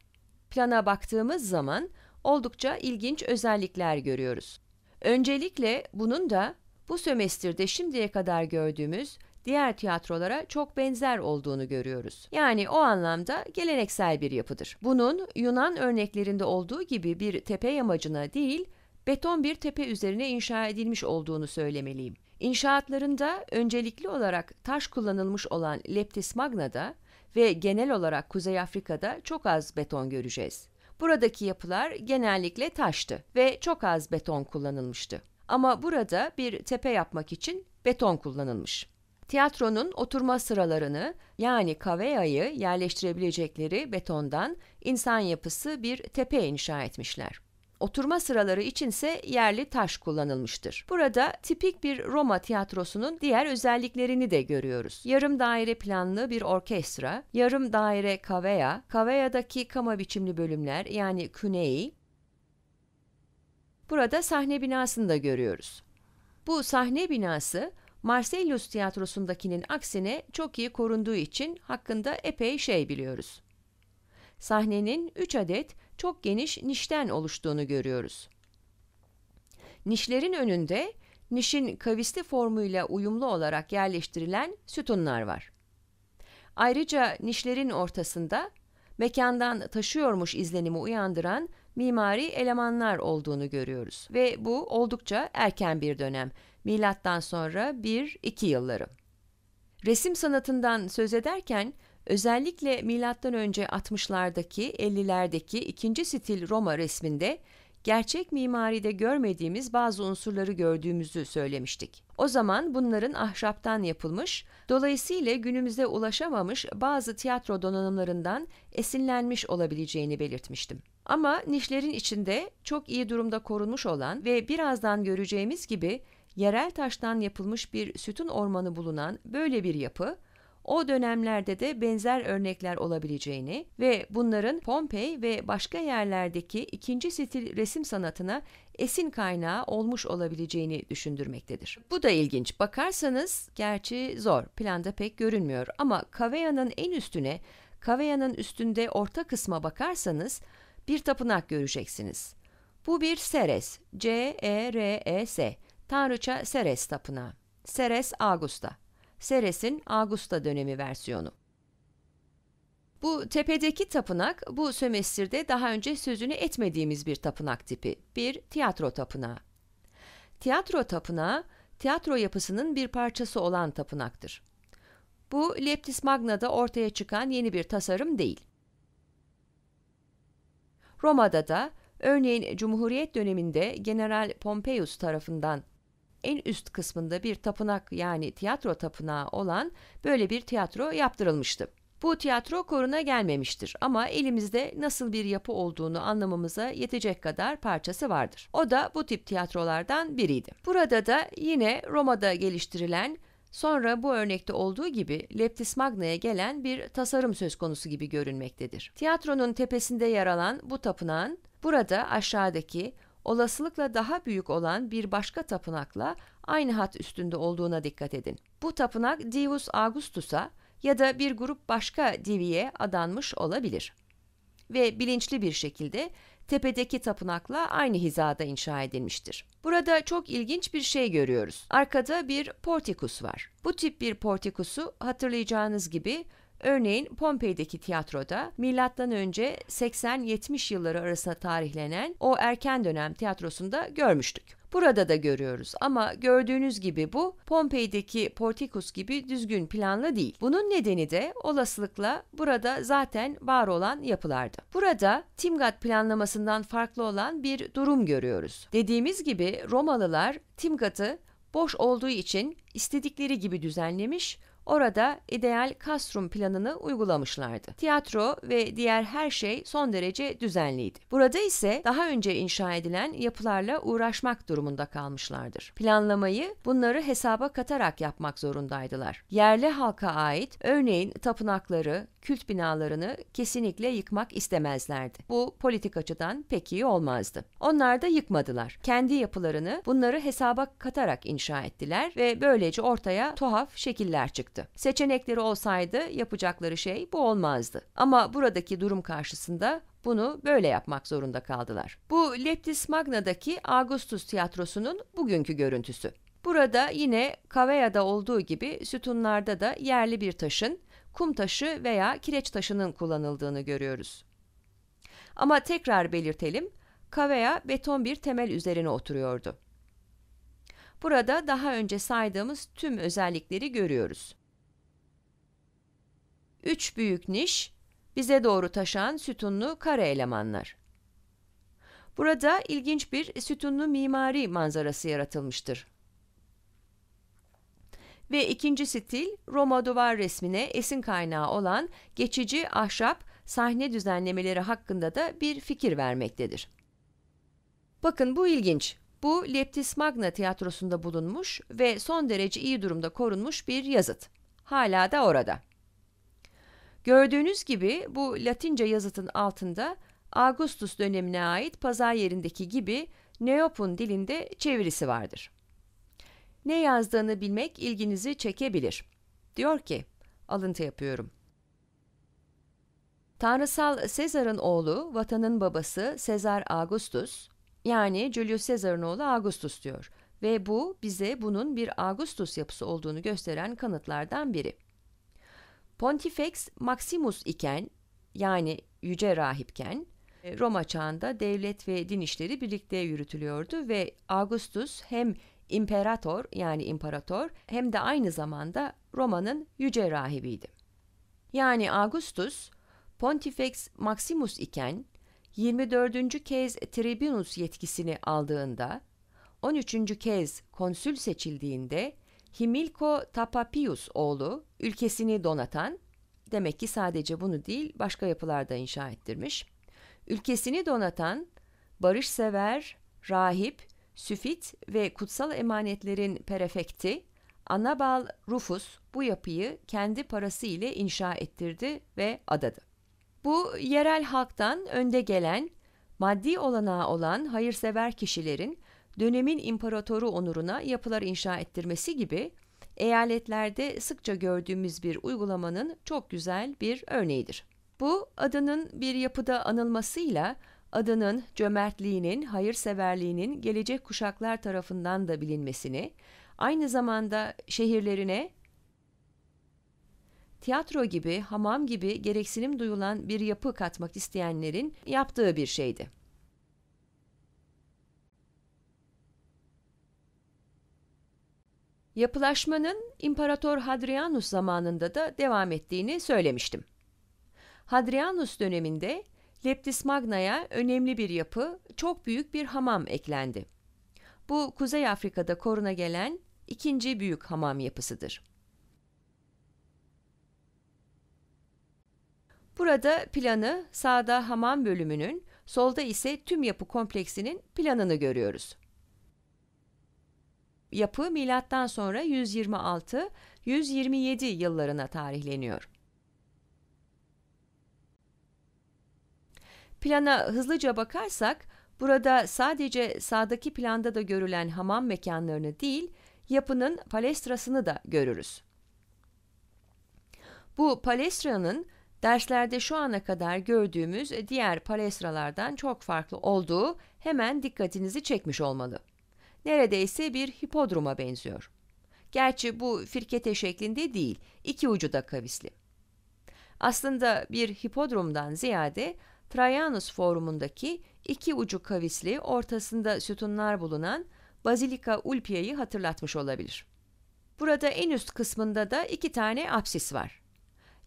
Plana baktığımız zaman oldukça ilginç özellikler görüyoruz. Öncelikle bunun da bu sömestrde şimdiye kadar gördüğümüz diğer tiyatrolara çok benzer olduğunu görüyoruz. Yani o anlamda geleneksel bir yapıdır. Bunun Yunan örneklerinde olduğu gibi bir tepe yamacına değil, beton bir tepe üzerine inşa edilmiş olduğunu söylemeliyim. İnşaatlarında öncelikli olarak taş kullanılmış olan Leptis Magna'da ve genel olarak Kuzey Afrika'da çok az beton göreceğiz. Buradaki yapılar genellikle taştı ve çok az beton kullanılmıştı. Ama burada bir tepe yapmak için beton kullanılmış. Tiyatronun oturma sıralarını yani kaveayı yerleştirebilecekleri betondan insan yapısı bir tepe inşa etmişler. Oturma sıraları içinse yerli taş kullanılmıştır. Burada tipik bir Roma tiyatrosunun diğer özelliklerini de görüyoruz. Yarım daire planlı bir orkestra, yarım daire kavea, kaveadaki kama biçimli bölümler yani künei. Burada sahne binasını da görüyoruz. Bu sahne binası Marcellus tiyatrosundakinin aksine çok iyi korunduğu için hakkında epey şey biliyoruz. Sahnenin 3 adet çok geniş nişten oluştuğunu görüyoruz. Nişlerin önünde nişin kavisli formuyla uyumlu olarak yerleştirilen sütunlar var. Ayrıca nişlerin ortasında mekandan taşıyormuş izlenimi uyandıran mimari elemanlar olduğunu görüyoruz ve bu oldukça erken bir dönem. Milattan sonra 1-2 yılları. Resim sanatından söz ederken özellikle önce 60'lardaki 50'lerdeki ikinci stil Roma resminde gerçek mimaride görmediğimiz bazı unsurları gördüğümüzü söylemiştik. O zaman bunların ahşaptan yapılmış, dolayısıyla günümüze ulaşamamış bazı tiyatro donanımlarından esinlenmiş olabileceğini belirtmiştim. Ama nişlerin içinde çok iyi durumda korunmuş olan ve birazdan göreceğimiz gibi yerel taştan yapılmış bir sütun ormanı bulunan böyle bir yapı, o dönemlerde de benzer örnekler olabileceğini ve bunların Pompei ve başka yerlerdeki ikinci stil resim sanatına esin kaynağı olmuş olabileceğini düşündürmektedir. Bu da ilginç. Bakarsanız, gerçi zor, planda pek görünmüyor ama Kavea'nın en üstüne, Kavea'nın üstünde orta kısma bakarsanız bir tapınak göreceksiniz. Bu bir Ceres, C-E-R-E-S, Tanrıça Ceres tapınağı. Ceres Augusta. Ceres'in Augusta dönemi versiyonu. Bu tepedeki tapınak bu sömestirde daha önce sözünü etmediğimiz bir tapınak tipi, bir tiyatro tapınağı. Tiyatro tapınağı, tiyatro yapısının bir parçası olan tapınaktır. Bu Leptis Magna'da ortaya çıkan yeni bir tasarım değil. Roma'da da örneğin Cumhuriyet döneminde General Pompeius tarafından en üst kısmında bir tapınak yani tiyatro tapınağı olan böyle bir tiyatro yaptırılmıştı. Bu tiyatro koruna gelmemiştir ama elimizde nasıl bir yapı olduğunu anlamamıza yetecek kadar parçası vardır. O da bu tip tiyatrolardan biriydi. Burada da yine Roma'da geliştirilen Sonra bu örnekte olduğu gibi Leptis Magna'ya gelen bir tasarım söz konusu gibi görünmektedir. Tiyatronun tepesinde yer alan bu tapınağın burada aşağıdaki olasılıkla daha büyük olan bir başka tapınakla aynı hat üstünde olduğuna dikkat edin. Bu tapınak Divus Augustus'a ya da bir grup başka diviye adanmış olabilir. Ve bilinçli bir şekilde tepedeki tapınakla aynı hizada inşa edilmiştir. Burada çok ilginç bir şey görüyoruz. Arkada bir portikus var. Bu tip bir portikusu hatırlayacağınız gibi Örneğin Pompei'deki tiyatroda önce 80-70 yılları arasında tarihlenen o erken dönem tiyatrosunda görmüştük. Burada da görüyoruz ama gördüğünüz gibi bu Pompei'deki Portikus gibi düzgün planlı değil. Bunun nedeni de olasılıkla burada zaten var olan yapılardı. Burada Timgat planlamasından farklı olan bir durum görüyoruz. Dediğimiz gibi Romalılar Timgat'ı boş olduğu için istedikleri gibi düzenlemiş Orada ideal kastrum planını uygulamışlardı. Tiyatro ve diğer her şey son derece düzenliydi. Burada ise daha önce inşa edilen yapılarla uğraşmak durumunda kalmışlardır. Planlamayı bunları hesaba katarak yapmak zorundaydılar. Yerli halka ait örneğin tapınakları, kült binalarını kesinlikle yıkmak istemezlerdi. Bu politik açıdan pek iyi olmazdı. Onlar da yıkmadılar. Kendi yapılarını bunları hesaba katarak inşa ettiler ve böylece ortaya tuhaf şekiller çıktı. Seçenekleri olsaydı yapacakları şey bu olmazdı. Ama buradaki durum karşısında bunu böyle yapmak zorunda kaldılar. Bu Leptis Magna'daki Augustus tiyatrosunun bugünkü görüntüsü. Burada yine Kaveya'da olduğu gibi sütunlarda da yerli bir taşın kum taşı veya kireç taşının kullanıldığını görüyoruz. Ama tekrar belirtelim, kavea beton bir temel üzerine oturuyordu. Burada daha önce saydığımız tüm özellikleri görüyoruz. Üç büyük niş, bize doğru taşan sütunlu kare elemanlar. Burada ilginç bir sütunlu mimari manzarası yaratılmıştır. Ve ikinci stil, Roma duvar resmine esin kaynağı olan geçici ahşap sahne düzenlemeleri hakkında da bir fikir vermektedir. Bakın bu ilginç. Bu Leptis Magna tiyatrosunda bulunmuş ve son derece iyi durumda korunmuş bir yazıt. Hala da orada. Gördüğünüz gibi bu Latince yazıtın altında Augustus dönemine ait pazar yerindeki gibi Neopun dilinde çevirisi vardır ne yazdığını bilmek ilginizi çekebilir. Diyor ki, alıntı yapıyorum. Tanrısal Sezar'ın oğlu, vatanın babası Sezar Augustus, yani Julius Caesar'ın oğlu Augustus diyor ve bu bize bunun bir Augustus yapısı olduğunu gösteren kanıtlardan biri. Pontifex Maximus iken, yani yüce rahipken, Roma çağında devlet ve din işleri birlikte yürütülüyordu ve Augustus hem imperator yani imparator hem de aynı zamanda Roma'nın yüce rahibiydi. Yani Augustus, Pontifex Maximus iken 24. kez tribunus yetkisini aldığında, 13. kez konsül seçildiğinde Himilko Tapapius oğlu ülkesini donatan, demek ki sadece bunu değil başka yapılarda inşa ettirmiş, ülkesini donatan barışsever, rahip Süfit ve kutsal emanetlerin prefekti Anabal Rufus bu yapıyı kendi parası ile inşa ettirdi ve adadı. Bu yerel halktan önde gelen, maddi olanağı olan hayırsever kişilerin dönemin imparatoru onuruna yapılar inşa ettirmesi gibi eyaletlerde sıkça gördüğümüz bir uygulamanın çok güzel bir örneğidir. Bu adının bir yapıda anılmasıyla adının cömertliğinin, hayırseverliğinin gelecek kuşaklar tarafından da bilinmesini, aynı zamanda şehirlerine tiyatro gibi, hamam gibi gereksinim duyulan bir yapı katmak isteyenlerin yaptığı bir şeydi. Yapılaşmanın İmparator Hadrianus zamanında da devam ettiğini söylemiştim. Hadrianus döneminde Leptis Magna'ya önemli bir yapı, çok büyük bir hamam eklendi. Bu Kuzey Afrika'da koruna gelen ikinci büyük hamam yapısıdır. Burada planı sağda hamam bölümünün, solda ise tüm yapı kompleksinin planını görüyoruz. Yapı milattan sonra 126-127 yıllarına tarihleniyor. Plana hızlıca bakarsak, burada sadece sağdaki planda da görülen hamam mekanlarını değil, yapının palestrasını da görürüz. Bu palestranın derslerde şu ana kadar gördüğümüz diğer palestralardan çok farklı olduğu hemen dikkatinizi çekmiş olmalı. Neredeyse bir hipodroma benziyor. Gerçi bu firkete şeklinde değil, iki ucu da kavisli. Aslında bir hipodromdan ziyade Traianus formundaki iki ucu kavisli, ortasında sütunlar bulunan Bazilika Ulpia'yı hatırlatmış olabilir. Burada en üst kısmında da iki tane apsis var.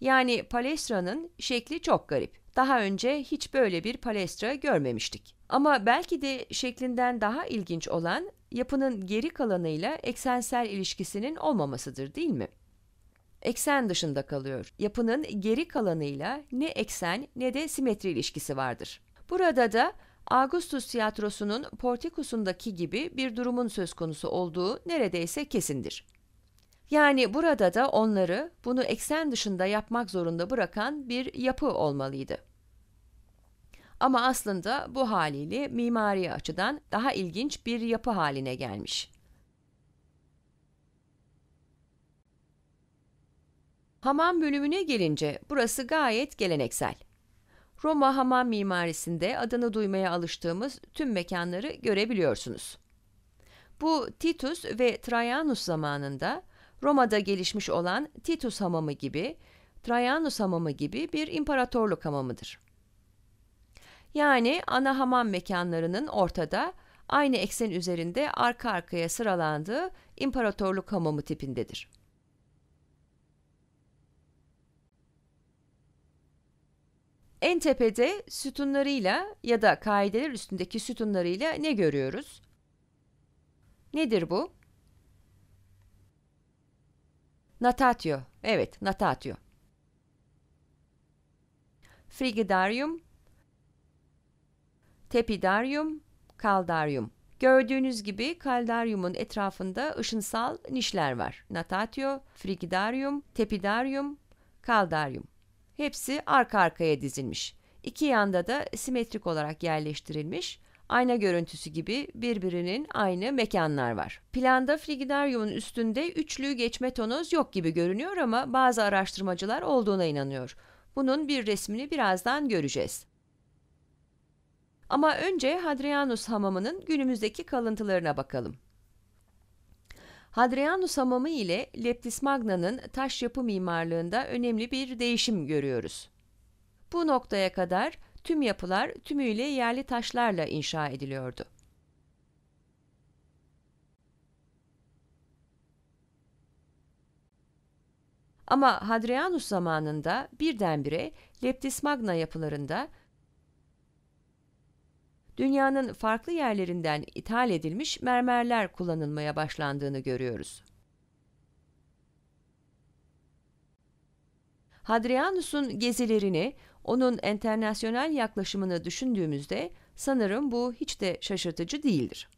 Yani palestranın şekli çok garip. Daha önce hiç böyle bir palestra görmemiştik. Ama belki de şeklinden daha ilginç olan yapının geri kalanıyla eksensel ilişkisinin olmamasıdır değil mi? Eksen dışında kalıyor. Yapının geri kalanıyla ne eksen ne de simetri ilişkisi vardır. Burada da Augustus tiyatrosunun portikusundaki gibi bir durumun söz konusu olduğu neredeyse kesindir. Yani burada da onları bunu eksen dışında yapmak zorunda bırakan bir yapı olmalıydı. Ama aslında bu haliyle mimari açıdan daha ilginç bir yapı haline gelmiş. Hamam bölümüne gelince burası gayet geleneksel. Roma hamam mimarisinde adını duymaya alıştığımız tüm mekanları görebiliyorsunuz. Bu Titus ve Trajanus zamanında Roma'da gelişmiş olan Titus hamamı gibi, Trajanus hamamı gibi bir imparatorluk hamamıdır. Yani ana hamam mekanlarının ortada, aynı eksen üzerinde arka arkaya sıralandığı imparatorluk hamamı tipindedir. En tepede sütunlarıyla ya da kaideler üstündeki sütunlarıyla ne görüyoruz? Nedir bu? Natatio. Evet, natatio. Frigidarium, Tepidarium, Kaldarium. Gördüğünüz gibi kaldaryumun etrafında ışınsal nişler var. Natatio, Frigidarium, Tepidarium, Kaldarium. Hepsi arka arkaya dizilmiş. İki yanda da simetrik olarak yerleştirilmiş, ayna görüntüsü gibi birbirinin aynı mekanlar var. Planda Frigidaryum'un üstünde üçlü geçme tonoz yok gibi görünüyor ama bazı araştırmacılar olduğuna inanıyor. Bunun bir resmini birazdan göreceğiz. Ama önce Hadrianus hamamının günümüzdeki kalıntılarına bakalım. Hadrianus hamamı ile Leptis Magna'nın taş yapı mimarlığında önemli bir değişim görüyoruz. Bu noktaya kadar tüm yapılar tümüyle yerli taşlarla inşa ediliyordu. Ama Hadrianus zamanında birdenbire Leptis Magna yapılarında dünyanın farklı yerlerinden ithal edilmiş mermerler kullanılmaya başlandığını görüyoruz. Hadrianus'un gezilerini, onun enternasyonel yaklaşımını düşündüğümüzde sanırım bu hiç de şaşırtıcı değildir.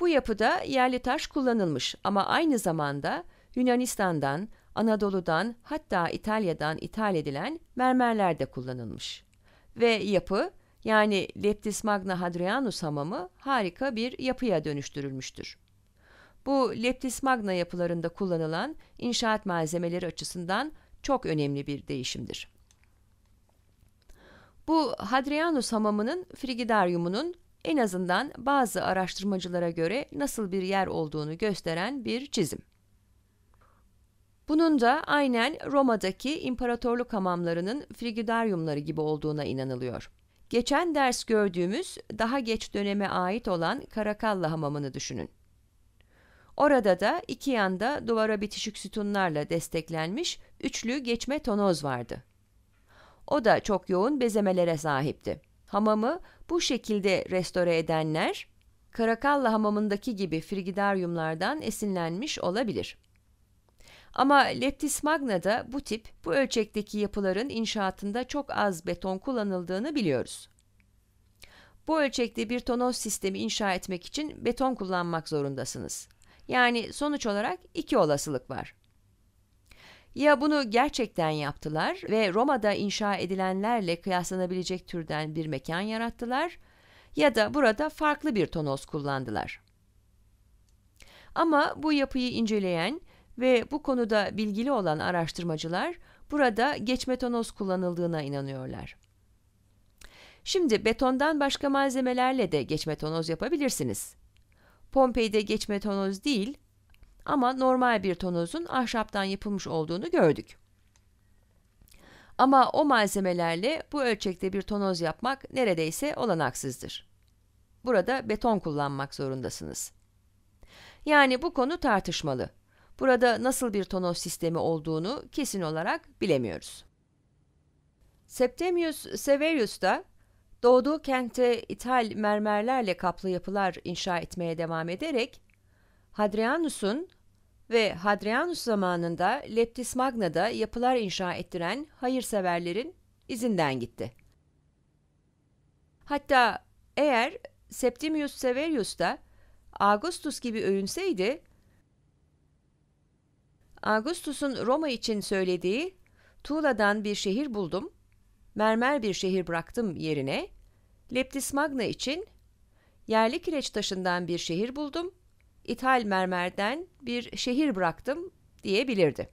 Bu yapıda yerli taş kullanılmış ama aynı zamanda Yunanistan'dan, Anadolu'dan hatta İtalya'dan ithal edilen mermerler de kullanılmış. Ve yapı yani Leptis Magna Hadrianus hamamı harika bir yapıya dönüştürülmüştür. Bu Leptis Magna yapılarında kullanılan inşaat malzemeleri açısından çok önemli bir değişimdir. Bu Hadrianus hamamının Frigidaryumunun en azından bazı araştırmacılara göre nasıl bir yer olduğunu gösteren bir çizim. Bunun da aynen Roma'daki imparatorluk hamamlarının frigidaryumları gibi olduğuna inanılıyor. Geçen ders gördüğümüz daha geç döneme ait olan Karakalla hamamını düşünün. Orada da iki yanda duvara bitişik sütunlarla desteklenmiş üçlü geçme tonoz vardı. O da çok yoğun bezemelere sahipti. Hamamı bu şekilde restore edenler, Karakalla hamamındaki gibi frigidaryumlardan esinlenmiş olabilir. Ama Leptis Magna'da bu tip, bu ölçekteki yapıların inşaatında çok az beton kullanıldığını biliyoruz. Bu ölçekte bir tonoz sistemi inşa etmek için beton kullanmak zorundasınız. Yani sonuç olarak iki olasılık var. Ya bunu gerçekten yaptılar ve Roma'da inşa edilenlerle kıyaslanabilecek türden bir mekan yarattılar ya da burada farklı bir tonoz kullandılar. Ama bu yapıyı inceleyen ve bu konuda bilgili olan araştırmacılar burada geçme tonoz kullanıldığına inanıyorlar. Şimdi betondan başka malzemelerle de geçme tonoz yapabilirsiniz. Pompei'de geçme tonoz değil ama normal bir tonozun ahşaptan yapılmış olduğunu gördük. Ama o malzemelerle bu ölçekte bir tonoz yapmak neredeyse olanaksızdır. burada beton kullanmak zorundasınız. Yani bu konu tartışmalı. Burada nasıl bir tonos sistemi olduğunu kesin olarak bilemiyoruz. Septemius Severus da doğduğu kente ithal mermerlerle kaplı yapılar inşa etmeye devam ederek Hadrianus'un ve Hadrianus zamanında Leptis Magna'da yapılar inşa ettiren hayırseverlerin izinden gitti. Hatta eğer Septimius Severus da Augustus gibi övünseydi, Augustus'un Roma için söylediği tuğladan bir şehir buldum, mermer bir şehir bıraktım yerine, Leptis Magna için yerli kireç taşından bir şehir buldum, ithal mermerden bir şehir bıraktım diyebilirdi.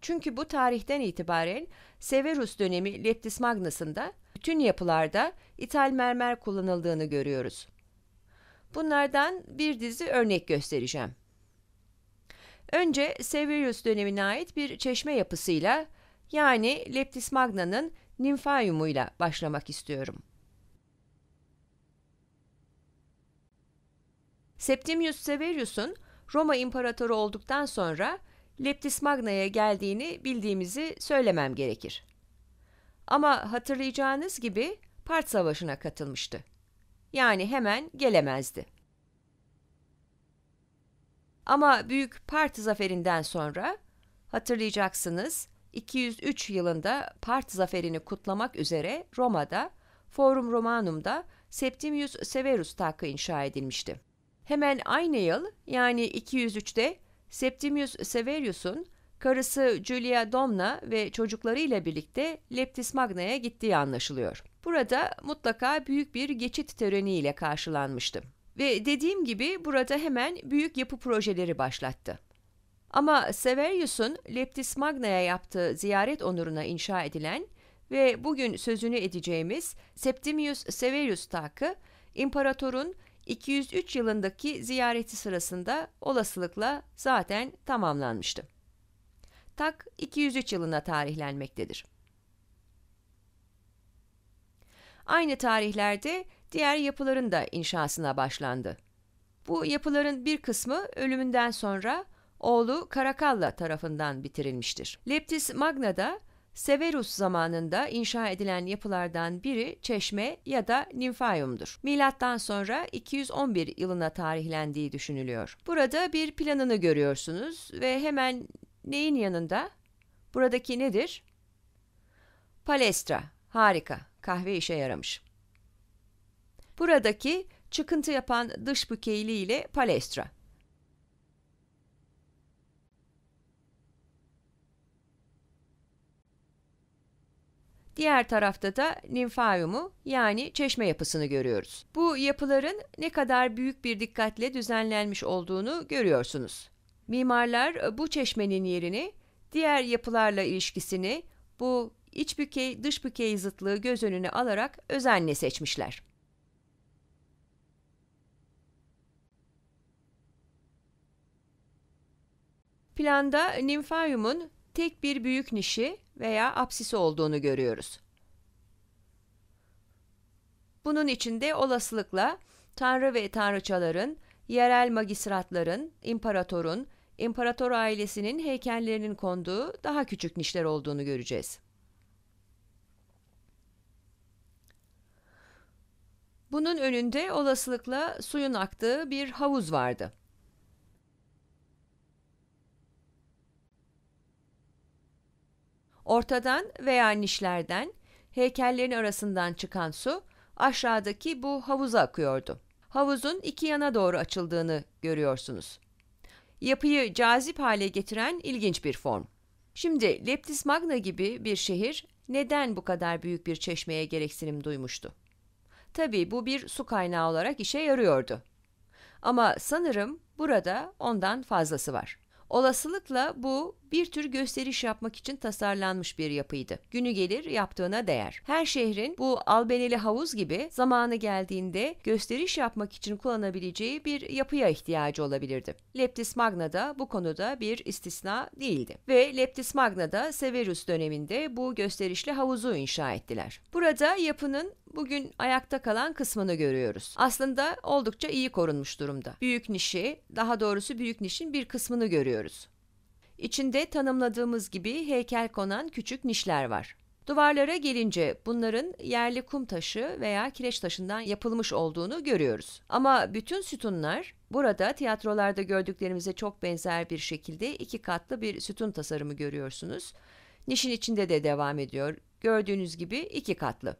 Çünkü bu tarihten itibaren Severus dönemi Leptis Magnus'ında bütün yapılarda ithal mermer kullanıldığını görüyoruz. Bunlardan bir dizi örnek göstereceğim. Önce Severus dönemine ait bir çeşme yapısıyla yani Leptis Magna'nın nimfayumuyla başlamak istiyorum. Septimius Severus'un Roma İmparatoru olduktan sonra Leptis Magna'ya geldiğini bildiğimizi söylemem gerekir. Ama hatırlayacağınız gibi Part Savaşı'na katılmıştı. Yani hemen gelemezdi. Ama Büyük Part Zaferi'nden sonra hatırlayacaksınız 203 yılında Part zaferini kutlamak üzere Roma'da, Forum Romanum'da Septimius Severus Takı inşa edilmişti. Hemen aynı yıl yani 203'te Septimius Severus'un karısı Julia Domna ve çocuklarıyla birlikte Leptis Magna'ya gittiği anlaşılıyor. Burada mutlaka büyük bir geçit töreniyle karşılanmıştı. Ve dediğim gibi burada hemen büyük yapı projeleri başlattı. Ama Severius'un Leptis Magna'ya yaptığı ziyaret onuruna inşa edilen ve bugün sözünü edeceğimiz Septimius Severius Takı, imparatorun 203 yılındaki ziyareti sırasında olasılıkla zaten tamamlanmıştı. Tak 203 yılına tarihlenmektedir. Aynı tarihlerde diğer yapıların da inşasına başlandı. Bu yapıların bir kısmı ölümünden sonra oğlu Karakalla tarafından bitirilmiştir. Leptis Magna'da Severus zamanında inşa edilen yapılardan biri çeşme ya da nimfayumdur. Milattan sonra 211 yılına tarihlendiği düşünülüyor. Burada bir planını görüyorsunuz ve hemen neyin yanında? Buradaki nedir? Palestra. Harika. Kahve işe yaramış. Buradaki çıkıntı yapan dış bükeyli ile palestra. Diğer tarafta da nimfayumu yani çeşme yapısını görüyoruz. Bu yapıların ne kadar büyük bir dikkatle düzenlenmiş olduğunu görüyorsunuz. Mimarlar e, bu çeşmenin yerini, diğer yapılarla ilişkisini, bu iç bükey dış bükey zıtlığı göz önüne alarak özenle seçmişler. Planda nimfayumun tek bir büyük nişi veya apsisi olduğunu görüyoruz. Bunun içinde olasılıkla tanrı ve tanrıçaların, yerel magistratların, imparatorun, imparator ailesinin heykellerinin konduğu daha küçük nişler olduğunu göreceğiz. Bunun önünde olasılıkla suyun aktığı bir havuz vardı. Ortadan veya nişlerden heykellerin arasından çıkan su aşağıdaki bu havuza akıyordu. Havuzun iki yana doğru açıldığını görüyorsunuz. Yapıyı cazip hale getiren ilginç bir form. Şimdi Leptis Magna gibi bir şehir neden bu kadar büyük bir çeşmeye gereksinim duymuştu? Tabii bu bir su kaynağı olarak işe yarıyordu. Ama sanırım burada ondan fazlası var. Olasılıkla bu bir tür gösteriş yapmak için tasarlanmış bir yapıydı. Günü gelir yaptığına değer. Her şehrin bu albeneli havuz gibi zamanı geldiğinde gösteriş yapmak için kullanabileceği bir yapıya ihtiyacı olabilirdi. Leptis Magna da bu konuda bir istisna değildi. Ve Leptis Magna da Severus döneminde bu gösterişli havuzu inşa ettiler. Burada yapının bugün ayakta kalan kısmını görüyoruz. Aslında oldukça iyi korunmuş durumda. Büyük nişi, daha doğrusu büyük nişin bir kısmını görüyoruz. İçinde tanımladığımız gibi heykel konan küçük nişler var. Duvarlara gelince bunların yerli kum taşı veya kireç taşından yapılmış olduğunu görüyoruz. Ama bütün sütunlar burada tiyatrolarda gördüklerimize çok benzer bir şekilde iki katlı bir sütun tasarımı görüyorsunuz. Nişin içinde de devam ediyor. Gördüğünüz gibi iki katlı.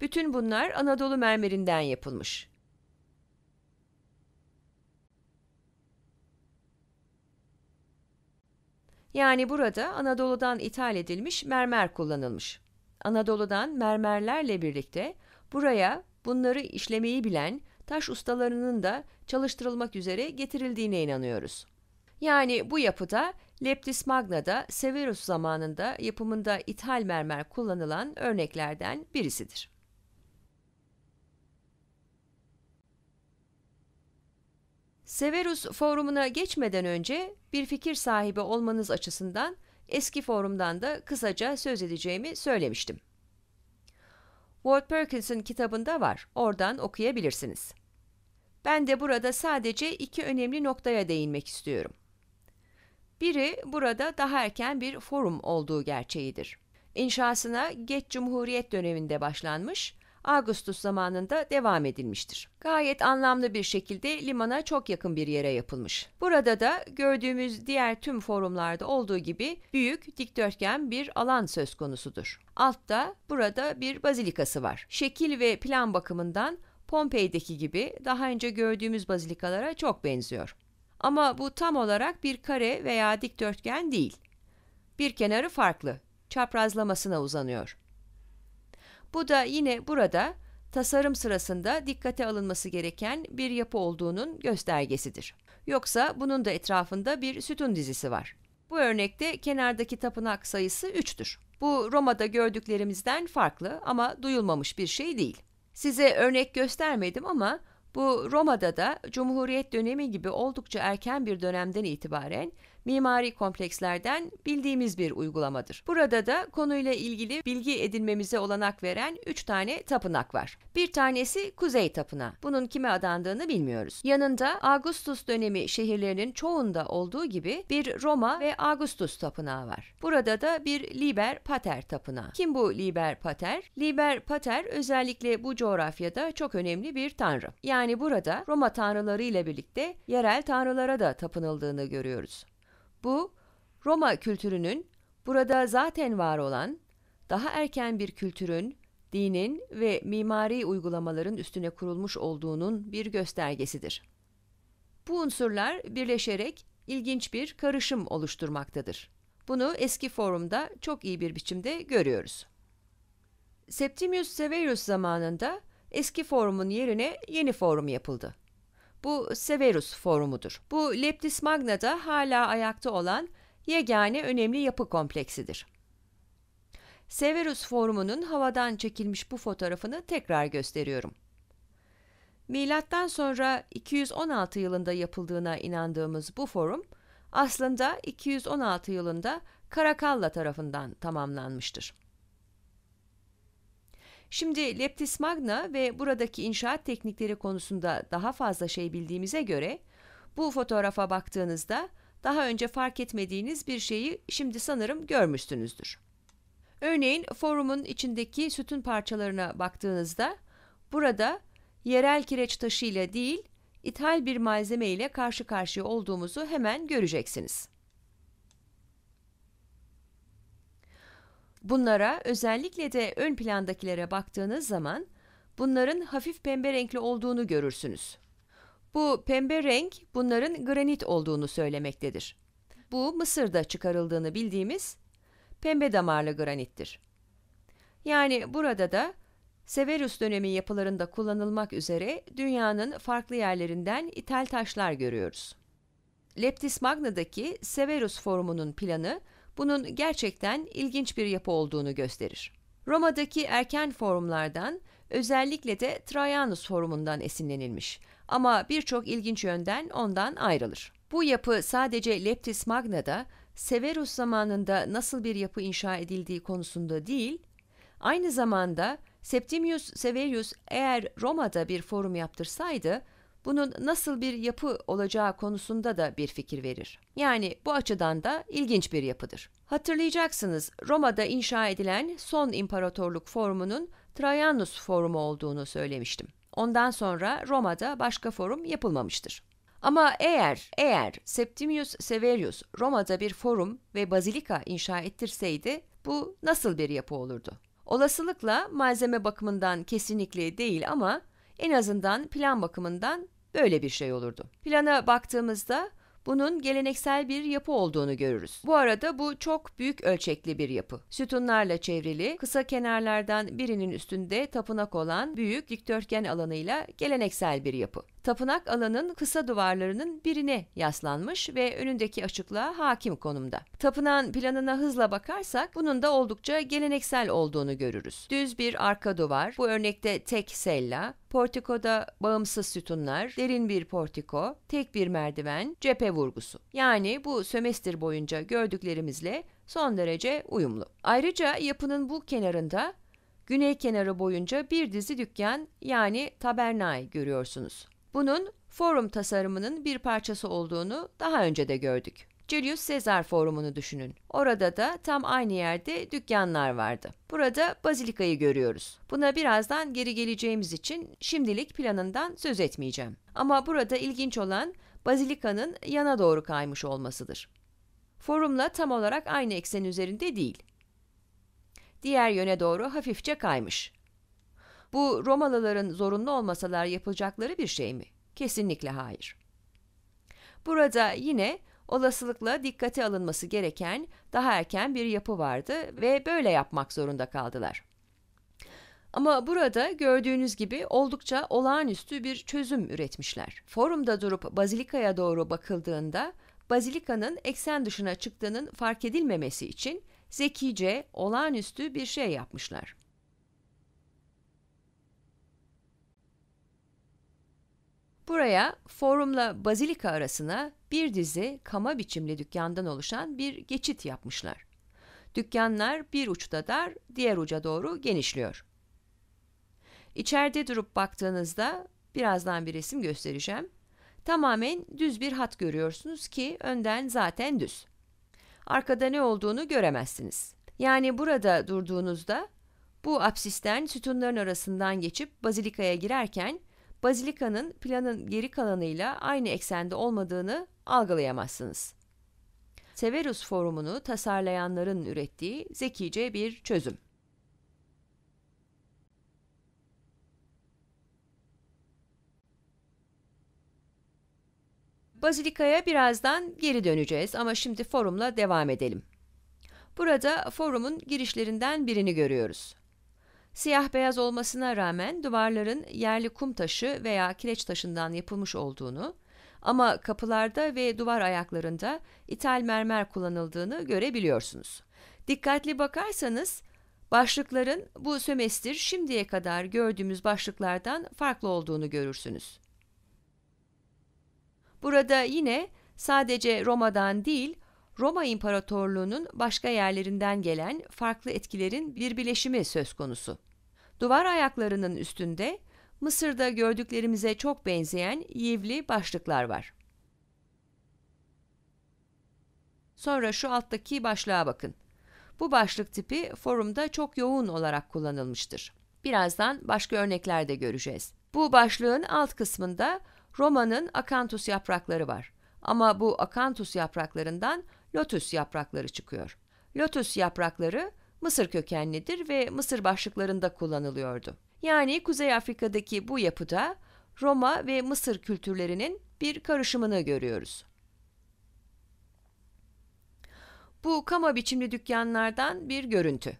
Bütün bunlar Anadolu mermerinden yapılmış. Yani burada Anadolu'dan ithal edilmiş mermer kullanılmış. Anadolu'dan mermerlerle birlikte buraya bunları işlemeyi bilen taş ustalarının da çalıştırılmak üzere getirildiğine inanıyoruz. Yani bu yapıda Leptis Magna'da Severus zamanında yapımında ithal mermer kullanılan örneklerden birisidir. Severus forumuna geçmeden önce bir fikir sahibi olmanız açısından eski forumdan da kısaca söz edeceğimi söylemiştim. Ward Perkins'in kitabında var, oradan okuyabilirsiniz. Ben de burada sadece iki önemli noktaya değinmek istiyorum. Biri burada daha erken bir forum olduğu gerçeğidir. İnşasına geç Cumhuriyet döneminde başlanmış Ağustos zamanında devam edilmiştir. Gayet anlamlı bir şekilde limana çok yakın bir yere yapılmış. Burada da gördüğümüz diğer tüm forumlarda olduğu gibi büyük dikdörtgen bir alan söz konusudur. Altta burada bir bazilikası var. Şekil ve plan bakımından Pompei'deki gibi daha önce gördüğümüz bazilikalara çok benziyor. Ama bu tam olarak bir kare veya dikdörtgen değil. Bir kenarı farklı, çaprazlamasına uzanıyor. Bu da yine burada tasarım sırasında dikkate alınması gereken bir yapı olduğunun göstergesidir. Yoksa bunun da etrafında bir sütun dizisi var. Bu örnekte kenardaki tapınak sayısı 3'tür. Bu Roma'da gördüklerimizden farklı ama duyulmamış bir şey değil. Size örnek göstermedim ama bu Roma'da da Cumhuriyet dönemi gibi oldukça erken bir dönemden itibaren mimari komplekslerden bildiğimiz bir uygulamadır. Burada da konuyla ilgili bilgi edinmemize olanak veren 3 tane tapınak var. Bir tanesi Kuzey Tapınağı. Bunun kime adandığını bilmiyoruz. Yanında Augustus dönemi şehirlerinin çoğunda olduğu gibi bir Roma ve Augustus Tapınağı var. Burada da bir Liber Pater Tapınağı. Kim bu Liber Pater? Liber Pater özellikle bu coğrafyada çok önemli bir tanrı. Yani burada Roma tanrıları ile birlikte yerel tanrılara da tapınıldığını görüyoruz. Bu, Roma kültürünün burada zaten var olan, daha erken bir kültürün, dinin ve mimari uygulamaların üstüne kurulmuş olduğunun bir göstergesidir. Bu unsurlar birleşerek ilginç bir karışım oluşturmaktadır. Bunu eski forumda çok iyi bir biçimde görüyoruz. Septimius Severus zamanında eski forumun yerine yeni forum yapıldı. Bu Severus forumudur. Bu Leptis Magna'da hala ayakta olan yegane önemli yapı kompleksidir. Severus forumunun havadan çekilmiş bu fotoğrafını tekrar gösteriyorum. Milattan sonra 216 yılında yapıldığına inandığımız bu forum aslında 216 yılında Karakalla tarafından tamamlanmıştır. Şimdi Leptis Magna ve buradaki inşaat teknikleri konusunda daha fazla şey bildiğimize göre bu fotoğrafa baktığınızda daha önce fark etmediğiniz bir şeyi şimdi sanırım görmüşsünüzdür. Örneğin forumun içindeki sütun parçalarına baktığınızda burada yerel kireç taşı ile değil, ithal bir malzeme ile karşı karşıya olduğumuzu hemen göreceksiniz. Bunlara özellikle de ön plandakilere baktığınız zaman bunların hafif pembe renkli olduğunu görürsünüz. Bu pembe renk bunların granit olduğunu söylemektedir. Bu Mısır'da çıkarıldığını bildiğimiz pembe damarlı granittir. Yani burada da Severus dönemi yapılarında kullanılmak üzere dünyanın farklı yerlerinden ithal taşlar görüyoruz. Leptis Magna'daki Severus Forumu'nun planı bunun gerçekten ilginç bir yapı olduğunu gösterir. Roma'daki erken forumlardan özellikle de Trajanus Forumundan esinlenilmiş ama birçok ilginç yönden ondan ayrılır. Bu yapı sadece Leptis Magna'da Severus zamanında nasıl bir yapı inşa edildiği konusunda değil, aynı zamanda Septimius Severius eğer Roma'da bir forum yaptırsaydı, bunun nasıl bir yapı olacağı konusunda da bir fikir verir. Yani bu açıdan da ilginç bir yapıdır. Hatırlayacaksınız Roma'da inşa edilen son imparatorluk forumunun Trajanus forumu olduğunu söylemiştim. Ondan sonra Roma'da başka forum yapılmamıştır. Ama eğer eğer Septimius Severius Roma'da bir forum ve bazilika inşa ettirseydi bu nasıl bir yapı olurdu? Olasılıkla malzeme bakımından kesinlikle değil ama en azından plan bakımından böyle bir şey olurdu. Plana baktığımızda bunun geleneksel bir yapı olduğunu görürüz. Bu arada bu çok büyük ölçekli bir yapı. Sütunlarla çevrili, kısa kenarlardan birinin üstünde tapınak olan büyük dikdörtgen alanıyla geleneksel bir yapı. Tapınak alanın kısa duvarlarının birine yaslanmış ve önündeki açıklığa hakim konumda. Tapınağın planına hızla bakarsak bunun da oldukça geleneksel olduğunu görürüz. Düz bir arka duvar, bu örnekte tek sella, portikoda bağımsız sütunlar, derin bir portiko, tek bir merdiven, cephe vurgusu. Yani bu sömestr boyunca gördüklerimizle son derece uyumlu. Ayrıca yapının bu kenarında güney kenarı boyunca bir dizi dükkan yani tabernay görüyorsunuz. Bunun forum tasarımının bir parçası olduğunu daha önce de gördük. Julius Caesar forumunu düşünün. Orada da tam aynı yerde dükkanlar vardı. Burada bazilikayı görüyoruz. Buna birazdan geri geleceğimiz için şimdilik planından söz etmeyeceğim. Ama burada ilginç olan bazilikanın yana doğru kaymış olmasıdır. Forumla tam olarak aynı eksen üzerinde değil. Diğer yöne doğru hafifçe kaymış. Bu Romalıların zorunlu olmasalar yapılacakları bir şey mi? Kesinlikle hayır. Burada yine olasılıkla dikkate alınması gereken daha erken bir yapı vardı ve böyle yapmak zorunda kaldılar. Ama burada gördüğünüz gibi oldukça olağanüstü bir çözüm üretmişler. Forumda durup bazilikaya doğru bakıldığında bazilikanın eksen dışına çıktığının fark edilmemesi için zekice olağanüstü bir şey yapmışlar. Buraya forumla bazilika arasına bir dizi kama biçimli dükkandan oluşan bir geçit yapmışlar. Dükkanlar bir uçta dar, diğer uca doğru genişliyor. İçeride durup baktığınızda birazdan bir resim göstereceğim. Tamamen düz bir hat görüyorsunuz ki önden zaten düz. Arkada ne olduğunu göremezsiniz. Yani burada durduğunuzda bu apsisten sütunların arasından geçip bazilikaya girerken bazilikanın planın geri kalanıyla aynı eksende olmadığını algılayamazsınız. Severus formunu tasarlayanların ürettiği zekice bir çözüm. Bazilikaya birazdan geri döneceğiz ama şimdi forumla devam edelim. Burada forumun girişlerinden birini görüyoruz. Siyah beyaz olmasına rağmen duvarların yerli kum taşı veya kireç taşından yapılmış olduğunu ama kapılarda ve duvar ayaklarında ithal mermer kullanıldığını görebiliyorsunuz. Dikkatli bakarsanız başlıkların bu sömestr şimdiye kadar gördüğümüz başlıklardan farklı olduğunu görürsünüz. Burada yine sadece Roma'dan değil, Roma İmparatorluğu'nun başka yerlerinden gelen farklı etkilerin bir bileşimi söz konusu. Duvar ayaklarının üstünde Mısır'da gördüklerimize çok benzeyen yivli başlıklar var. Sonra şu alttaki başlığa bakın. Bu başlık tipi forumda çok yoğun olarak kullanılmıştır. Birazdan başka örnekler de göreceğiz. Bu başlığın alt kısmında Roma'nın akantus yaprakları var. Ama bu akantus yapraklarından lotus yaprakları çıkıyor. Lotus yaprakları Mısır kökenlidir ve Mısır başlıklarında kullanılıyordu. Yani Kuzey Afrika'daki bu yapıda Roma ve Mısır kültürlerinin bir karışımını görüyoruz. Bu kama biçimli dükkanlardan bir görüntü.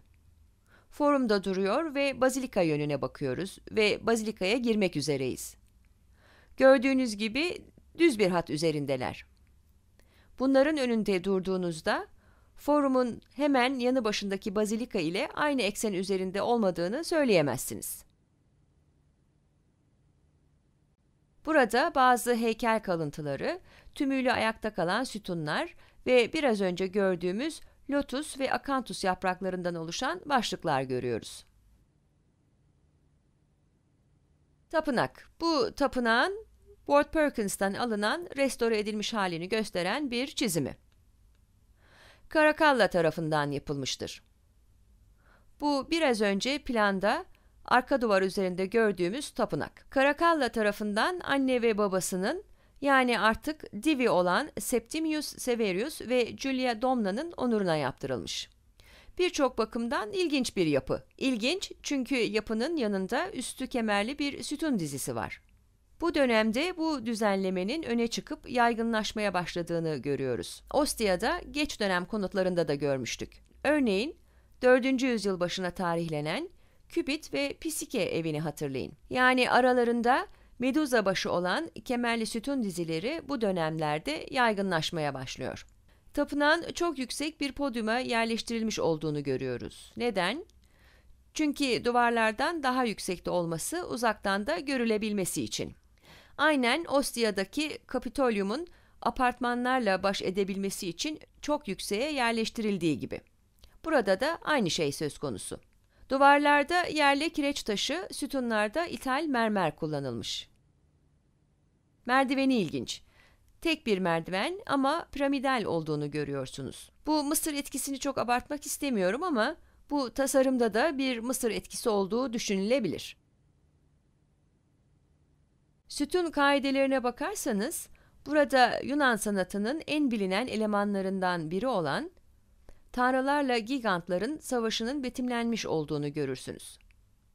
Forumda duruyor ve bazilika yönüne bakıyoruz ve bazilikaya girmek üzereyiz. Gördüğünüz gibi düz bir hat üzerindeler. Bunların önünde durduğunuzda forumun hemen yanı başındaki bazilika ile aynı eksen üzerinde olmadığını söyleyemezsiniz. Burada bazı heykel kalıntıları, tümüyle ayakta kalan sütunlar ve biraz önce gördüğümüz lotus ve akantus yapraklarından oluşan başlıklar görüyoruz. Tapınak. Bu tapınağın Ward Perkins'ten alınan restore edilmiş halini gösteren bir çizimi. Caracalla tarafından yapılmıştır. Bu biraz önce planda arka duvar üzerinde gördüğümüz tapınak. Caracalla tarafından anne ve babasının yani artık divi olan Septimius Severius ve Julia Domna'nın onuruna yaptırılmış. Birçok bakımdan ilginç bir yapı. İlginç çünkü yapının yanında üstü kemerli bir sütun dizisi var. Bu dönemde bu düzenlemenin öne çıkıp yaygınlaşmaya başladığını görüyoruz. Ostia'da geç dönem konutlarında da görmüştük. Örneğin 4. yüzyıl başına tarihlenen Kübit ve Pisike evini hatırlayın. Yani aralarında Meduza başı olan kemerli sütun dizileri bu dönemlerde yaygınlaşmaya başlıyor. Tapınağın çok yüksek bir podyuma yerleştirilmiş olduğunu görüyoruz. Neden? Çünkü duvarlardan daha yüksekte olması uzaktan da görülebilmesi için. Aynen Ostia'daki Kapitolyum'un apartmanlarla baş edebilmesi için çok yükseğe yerleştirildiği gibi. Burada da aynı şey söz konusu. Duvarlarda yerli kireç taşı, sütunlarda ithal mermer kullanılmış. Merdiveni ilginç. Tek bir merdiven ama piramidal olduğunu görüyorsunuz. Bu Mısır etkisini çok abartmak istemiyorum ama bu tasarımda da bir Mısır etkisi olduğu düşünülebilir. Sütun kaidelerine bakarsanız, burada Yunan sanatının en bilinen elemanlarından biri olan tanrılarla gigantların savaşının betimlenmiş olduğunu görürsünüz.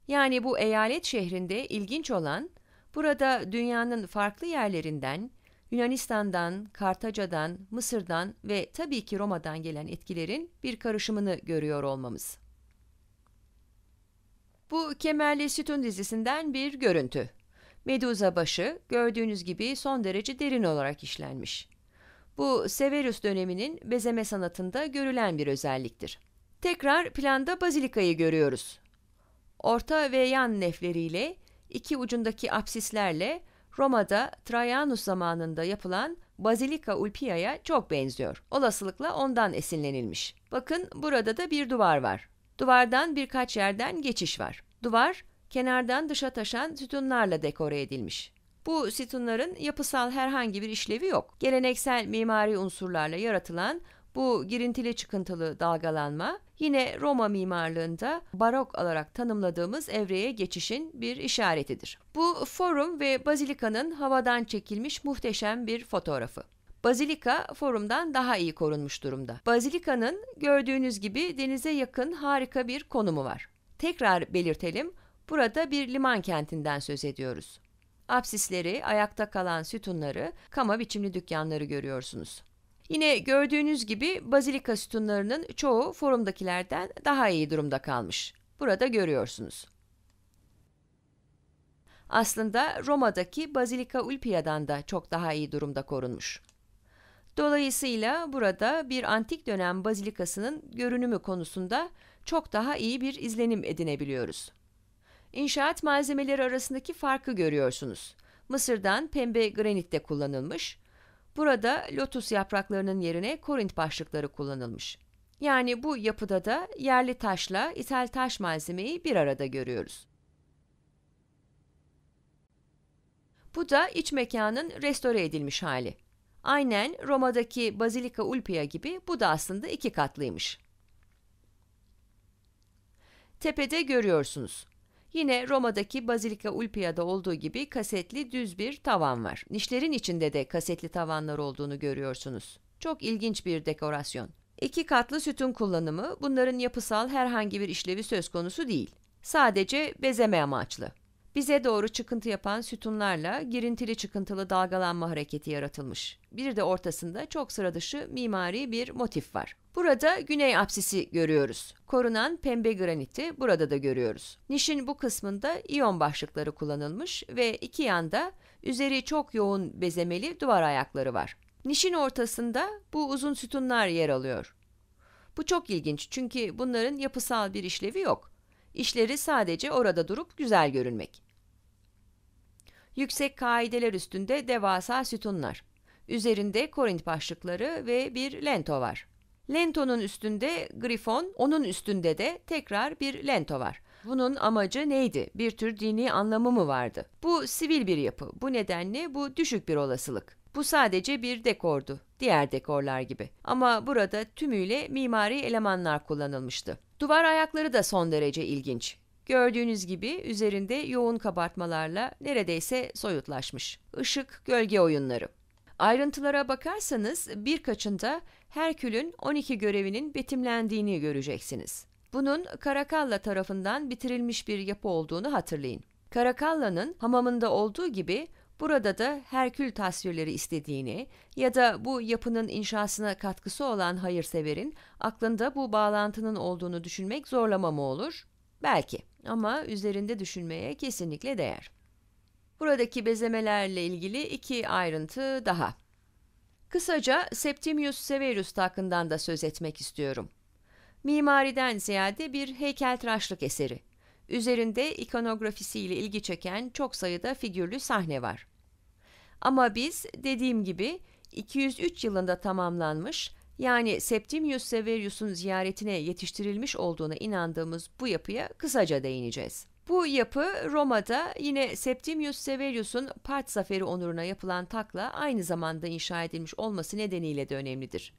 Yani bu eyalet şehrinde ilginç olan, burada dünyanın farklı yerlerinden, Yunanistan'dan, Kartaca'dan, Mısır'dan ve tabii ki Roma'dan gelen etkilerin bir karışımını görüyor olmamız. Bu Kemerli Sütun dizisinden bir görüntü. Medusa başı gördüğünüz gibi son derece derin olarak işlenmiş. Bu Severus döneminin bezeme sanatında görülen bir özelliktir. Tekrar planda bazilikayı görüyoruz. Orta ve yan nefleriyle, iki ucundaki apsislerle Roma'da Trajanus zamanında yapılan Bazilika Ulpia'ya çok benziyor. Olasılıkla ondan esinlenilmiş. Bakın burada da bir duvar var. Duvardan birkaç yerden geçiş var. Duvar, kenardan dışa taşan sütunlarla dekore edilmiş. Bu sütunların yapısal herhangi bir işlevi yok. Geleneksel mimari unsurlarla yaratılan bu girintili çıkıntılı dalgalanma yine Roma mimarlığında barok olarak tanımladığımız evreye geçişin bir işaretidir. Bu forum ve bazilikanın havadan çekilmiş muhteşem bir fotoğrafı. Bazilika forumdan daha iyi korunmuş durumda. Bazilikanın gördüğünüz gibi denize yakın harika bir konumu var. Tekrar belirtelim, burada bir liman kentinden söz ediyoruz. Apsisleri, ayakta kalan sütunları, kama biçimli dükkanları görüyorsunuz. Yine gördüğünüz gibi bazilika sütunlarının çoğu forumdakilerden daha iyi durumda kalmış. Burada görüyorsunuz. Aslında Roma'daki Bazilika Ulpia'dan da çok daha iyi durumda korunmuş. Dolayısıyla burada bir antik dönem bazilikasının görünümü konusunda çok daha iyi bir izlenim edinebiliyoruz. İnşaat malzemeleri arasındaki farkı görüyorsunuz. Mısır'dan pembe granit de kullanılmış. Burada lotus yapraklarının yerine korint başlıkları kullanılmış. Yani bu yapıda da yerli taşla ithal taş malzemeyi bir arada görüyoruz. Bu da iç mekanın restore edilmiş hali. Aynen Roma'daki Bazilika Ulpia gibi bu da aslında iki katlıymış. Tepede görüyorsunuz. Yine Roma'daki Bazilika Ulpia'da olduğu gibi kasetli düz bir tavan var. Nişlerin içinde de kasetli tavanlar olduğunu görüyorsunuz. Çok ilginç bir dekorasyon. İki katlı sütun kullanımı bunların yapısal herhangi bir işlevi söz konusu değil. Sadece bezeme amaçlı. Bize doğru çıkıntı yapan sütunlarla girintili çıkıntılı dalgalanma hareketi yaratılmış. Bir de ortasında çok sıra dışı mimari bir motif var. Burada güney apsisi görüyoruz. Korunan pembe graniti burada da görüyoruz. Nişin bu kısmında iyon başlıkları kullanılmış ve iki yanda üzeri çok yoğun bezemeli duvar ayakları var. Nişin ortasında bu uzun sütunlar yer alıyor. Bu çok ilginç çünkü bunların yapısal bir işlevi yok. İşleri sadece orada durup güzel görünmek. Yüksek kaideler üstünde devasa sütunlar. Üzerinde Korint başlıkları ve bir lento var. Lentonun üstünde grifon, onun üstünde de tekrar bir lento var. Bunun amacı neydi? Bir tür dini anlamı mı vardı? Bu sivil bir yapı. Bu nedenle bu düşük bir olasılık. Bu sadece bir dekordu, diğer dekorlar gibi. Ama burada tümüyle mimari elemanlar kullanılmıştı. Duvar ayakları da son derece ilginç. Gördüğünüz gibi üzerinde yoğun kabartmalarla neredeyse soyutlaşmış. Işık, gölge oyunları. Ayrıntılara bakarsanız birkaçında Herkül'ün 12 görevinin betimlendiğini göreceksiniz. Bunun Karakalla tarafından bitirilmiş bir yapı olduğunu hatırlayın. Karakalla'nın hamamında olduğu gibi burada da Herkül tasvirleri istediğini ya da bu yapının inşasına katkısı olan hayırseverin aklında bu bağlantının olduğunu düşünmek zorlama mı olur? Belki ama üzerinde düşünmeye kesinlikle değer. Buradaki bezemelerle ilgili iki ayrıntı daha. Kısaca Septimius Severus hakkından da söz etmek istiyorum. Mimariden ziyade bir heykeltıraşlık eseri. Üzerinde ikonografisiyle ilgi çeken çok sayıda figürlü sahne var. Ama biz dediğim gibi 203 yılında tamamlanmış yani Septimius Severus'un ziyaretine yetiştirilmiş olduğuna inandığımız bu yapıya kısaca değineceğiz. Bu yapı Roma'da yine Septimius Severus'un Part Zaferi onuruna yapılan takla aynı zamanda inşa edilmiş olması nedeniyle de önemlidir.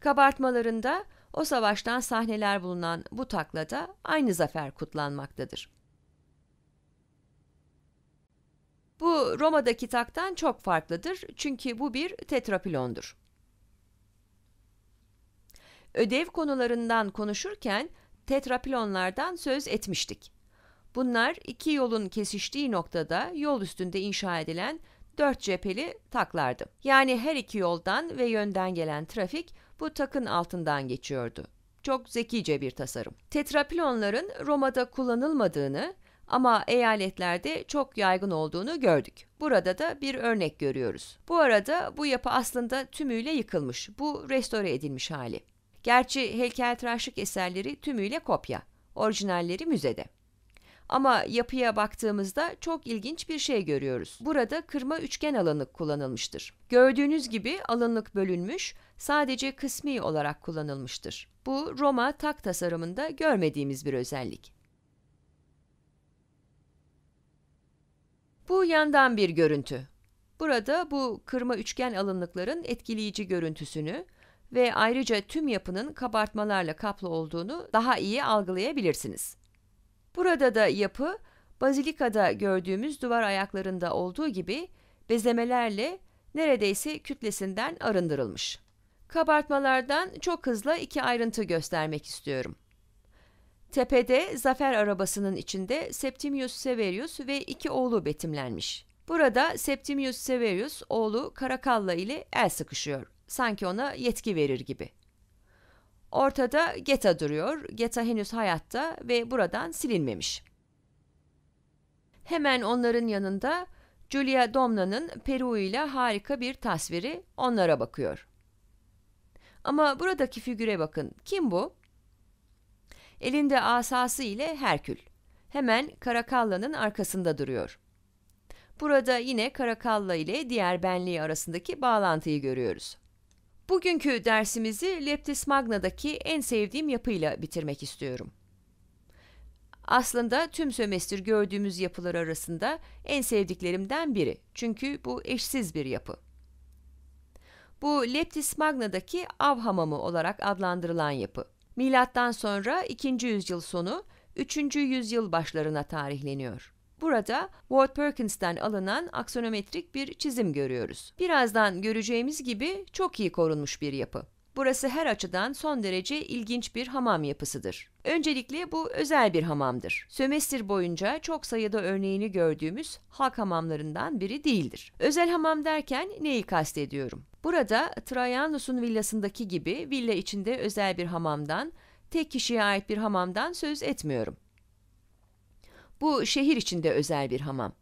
Kabartmalarında o savaştan sahneler bulunan bu taklada aynı zafer kutlanmaktadır. Bu Roma'daki taktan çok farklıdır çünkü bu bir tetrapilondur. Ödev konularından konuşurken tetrapilonlardan söz etmiştik. Bunlar iki yolun kesiştiği noktada yol üstünde inşa edilen dört cepheli taklardı. Yani her iki yoldan ve yönden gelen trafik bu takın altından geçiyordu. Çok zekice bir tasarım. Tetrapilonların Roma'da kullanılmadığını ama eyaletlerde çok yaygın olduğunu gördük. Burada da bir örnek görüyoruz. Bu arada bu yapı aslında tümüyle yıkılmış. Bu restore edilmiş hali. Gerçi heykeltıraşlık eserleri tümüyle kopya, orijinalleri müzede. Ama yapıya baktığımızda çok ilginç bir şey görüyoruz. Burada kırma üçgen alınlık kullanılmıştır. Gördüğünüz gibi alınlık bölünmüş, sadece kısmi olarak kullanılmıştır. Bu Roma tak tasarımında görmediğimiz bir özellik. Bu yandan bir görüntü. Burada bu kırma üçgen alınlıkların etkileyici görüntüsünü ve ayrıca tüm yapının kabartmalarla kaplı olduğunu daha iyi algılayabilirsiniz. Burada da yapı, bazilikada gördüğümüz duvar ayaklarında olduğu gibi bezemelerle neredeyse kütlesinden arındırılmış. Kabartmalardan çok hızlı iki ayrıntı göstermek istiyorum. Tepede zafer arabasının içinde Septimius Severius ve iki oğlu betimlenmiş. Burada Septimius Severius oğlu Karakalla ile el sıkışıyor sanki ona yetki verir gibi. Ortada Geta duruyor. Geta henüz hayatta ve buradan silinmemiş. Hemen onların yanında Julia Domna'nın Peru ile harika bir tasviri onlara bakıyor. Ama buradaki figüre bakın. Kim bu? Elinde asası ile Herkül. Hemen Karakalla'nın arkasında duruyor. Burada yine Karakalla ile diğer benliği arasındaki bağlantıyı görüyoruz. Bugünkü dersimizi Leptis Magna'daki en sevdiğim yapıyla bitirmek istiyorum. Aslında tüm sömestr gördüğümüz yapılar arasında en sevdiklerimden biri. Çünkü bu eşsiz bir yapı. Bu Leptis Magna'daki av hamamı olarak adlandırılan yapı. Milattan sonra 2. yüzyıl sonu 3. yüzyıl başlarına tarihleniyor. Burada Ward Perkins'ten alınan aksonometrik bir çizim görüyoruz. Birazdan göreceğimiz gibi çok iyi korunmuş bir yapı. Burası her açıdan son derece ilginç bir hamam yapısıdır. Öncelikle bu özel bir hamamdır. Sömestr boyunca çok sayıda örneğini gördüğümüz halk hamamlarından biri değildir. Özel hamam derken neyi kastediyorum? Burada Trajanus'un villasındaki gibi villa içinde özel bir hamamdan, tek kişiye ait bir hamamdan söz etmiyorum. Bu şehir içinde özel bir hamam.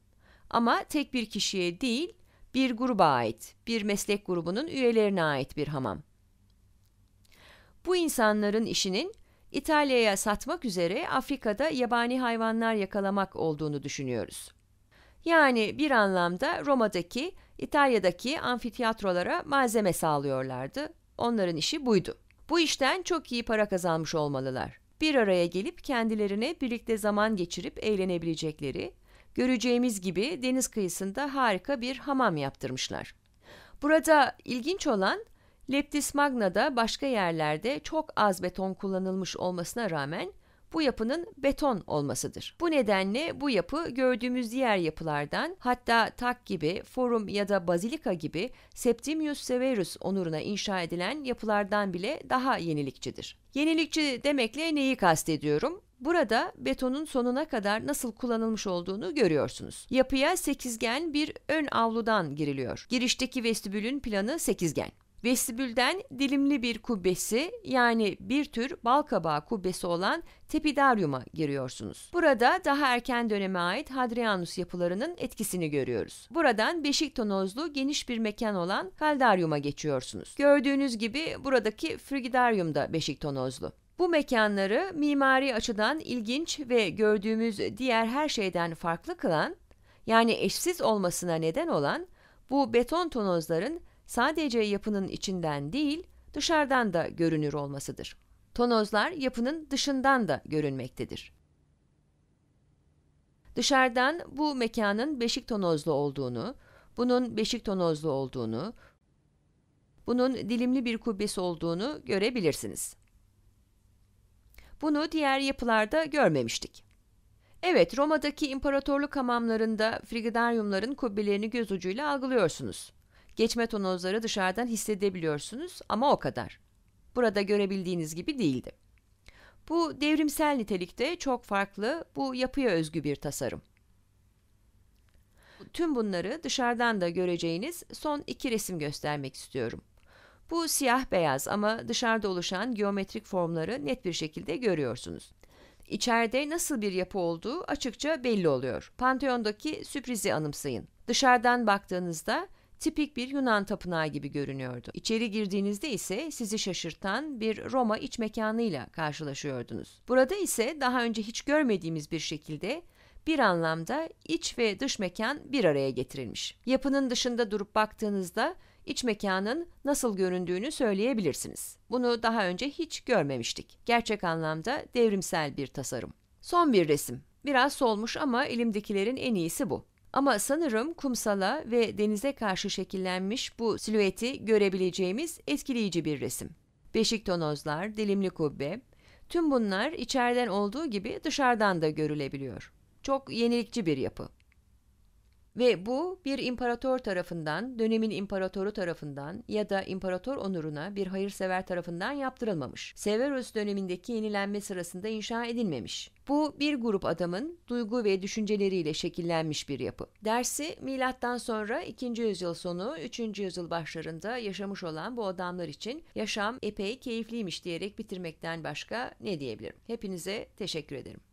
Ama tek bir kişiye değil, Bir gruba ait, bir meslek grubunun üyelerine ait bir hamam. Bu insanların işinin İtalya'ya satmak üzere Afrika'da yabani hayvanlar yakalamak olduğunu düşünüyoruz. Yani bir anlamda Roma'daki, İtalya'daki amfiteyatrolara malzeme sağlıyorlardı. Onların işi buydu. Bu işten çok iyi para kazanmış olmalılar. Bir araya gelip kendilerine birlikte zaman geçirip eğlenebilecekleri, göreceğimiz gibi deniz kıyısında harika bir hamam yaptırmışlar. Burada ilginç olan Leptis Magna'da başka yerlerde çok az beton kullanılmış olmasına rağmen bu yapının beton olmasıdır. Bu nedenle bu yapı gördüğümüz diğer yapılardan hatta Tak gibi, Forum ya da Bazilika gibi Septimius Severus onuruna inşa edilen yapılardan bile daha yenilikçidir. Yenilikçi demekle neyi kastediyorum? Burada betonun sonuna kadar nasıl kullanılmış olduğunu görüyorsunuz. Yapıya sekizgen bir ön avludan giriliyor. Girişteki vestibülün planı sekizgen. Vestibülden dilimli bir kubbesi yani bir tür balkabağı kubbesi olan tepidaryuma giriyorsunuz. Burada daha erken döneme ait Hadrianus yapılarının etkisini görüyoruz. Buradan beşik tonozlu geniş bir mekan olan kaldaryuma geçiyorsunuz. Gördüğünüz gibi buradaki frigidaryum da beşik tonozlu. Bu mekanları mimari açıdan ilginç ve gördüğümüz diğer her şeyden farklı kılan, yani eşsiz olmasına neden olan bu beton tonozların sadece yapının içinden değil, dışarıdan da görünür olmasıdır. Tonozlar yapının dışından da görünmektedir. Dışarıdan bu mekanın beşik tonozlu olduğunu, bunun beşik tonozlu olduğunu, bunun dilimli bir kubbesi olduğunu görebilirsiniz. Bunu diğer yapılarda görmemiştik. Evet, Roma'daki imparatorluk hamamlarında frigidaryumların kubbelerini göz ucuyla algılıyorsunuz. Geçme tonozları dışarıdan hissedebiliyorsunuz ama o kadar. Burada görebildiğiniz gibi değildi. Bu devrimsel nitelikte çok farklı, bu yapıya özgü bir tasarım. Tüm bunları dışarıdan da göreceğiniz son iki resim göstermek istiyorum. Bu siyah beyaz ama dışarıda oluşan geometrik formları net bir şekilde görüyorsunuz. İçeride nasıl bir yapı olduğu açıkça belli oluyor. Pantheon'daki sürprizi anımsayın. Dışarıdan baktığınızda tipik bir Yunan tapınağı gibi görünüyordu. İçeri girdiğinizde ise sizi şaşırtan bir Roma iç mekanıyla karşılaşıyordunuz. Burada ise daha önce hiç görmediğimiz bir şekilde bir anlamda iç ve dış mekan bir araya getirilmiş. Yapının dışında durup baktığınızda iç mekanın nasıl göründüğünü söyleyebilirsiniz. Bunu daha önce hiç görmemiştik. Gerçek anlamda devrimsel bir tasarım. Son bir resim. Biraz solmuş ama elimdekilerin en iyisi bu. Ama sanırım kumsala ve denize karşı şekillenmiş bu silüeti görebileceğimiz etkileyici bir resim. Beşik tonozlar, dilimli kubbe, tüm bunlar içeriden olduğu gibi dışarıdan da görülebiliyor. Çok yenilikçi bir yapı. Ve bu bir imparator tarafından, dönemin imparatoru tarafından ya da imparator onuruna bir hayırsever tarafından yaptırılmamış. Severus dönemindeki yenilenme sırasında inşa edilmemiş. Bu bir grup adamın duygu ve düşünceleriyle şekillenmiş bir yapı. Dersi milattan sonra 2. yüzyıl sonu 3. yüzyıl başlarında yaşamış olan bu adamlar için yaşam epey keyifliymiş diyerek bitirmekten başka ne diyebilirim? Hepinize teşekkür ederim.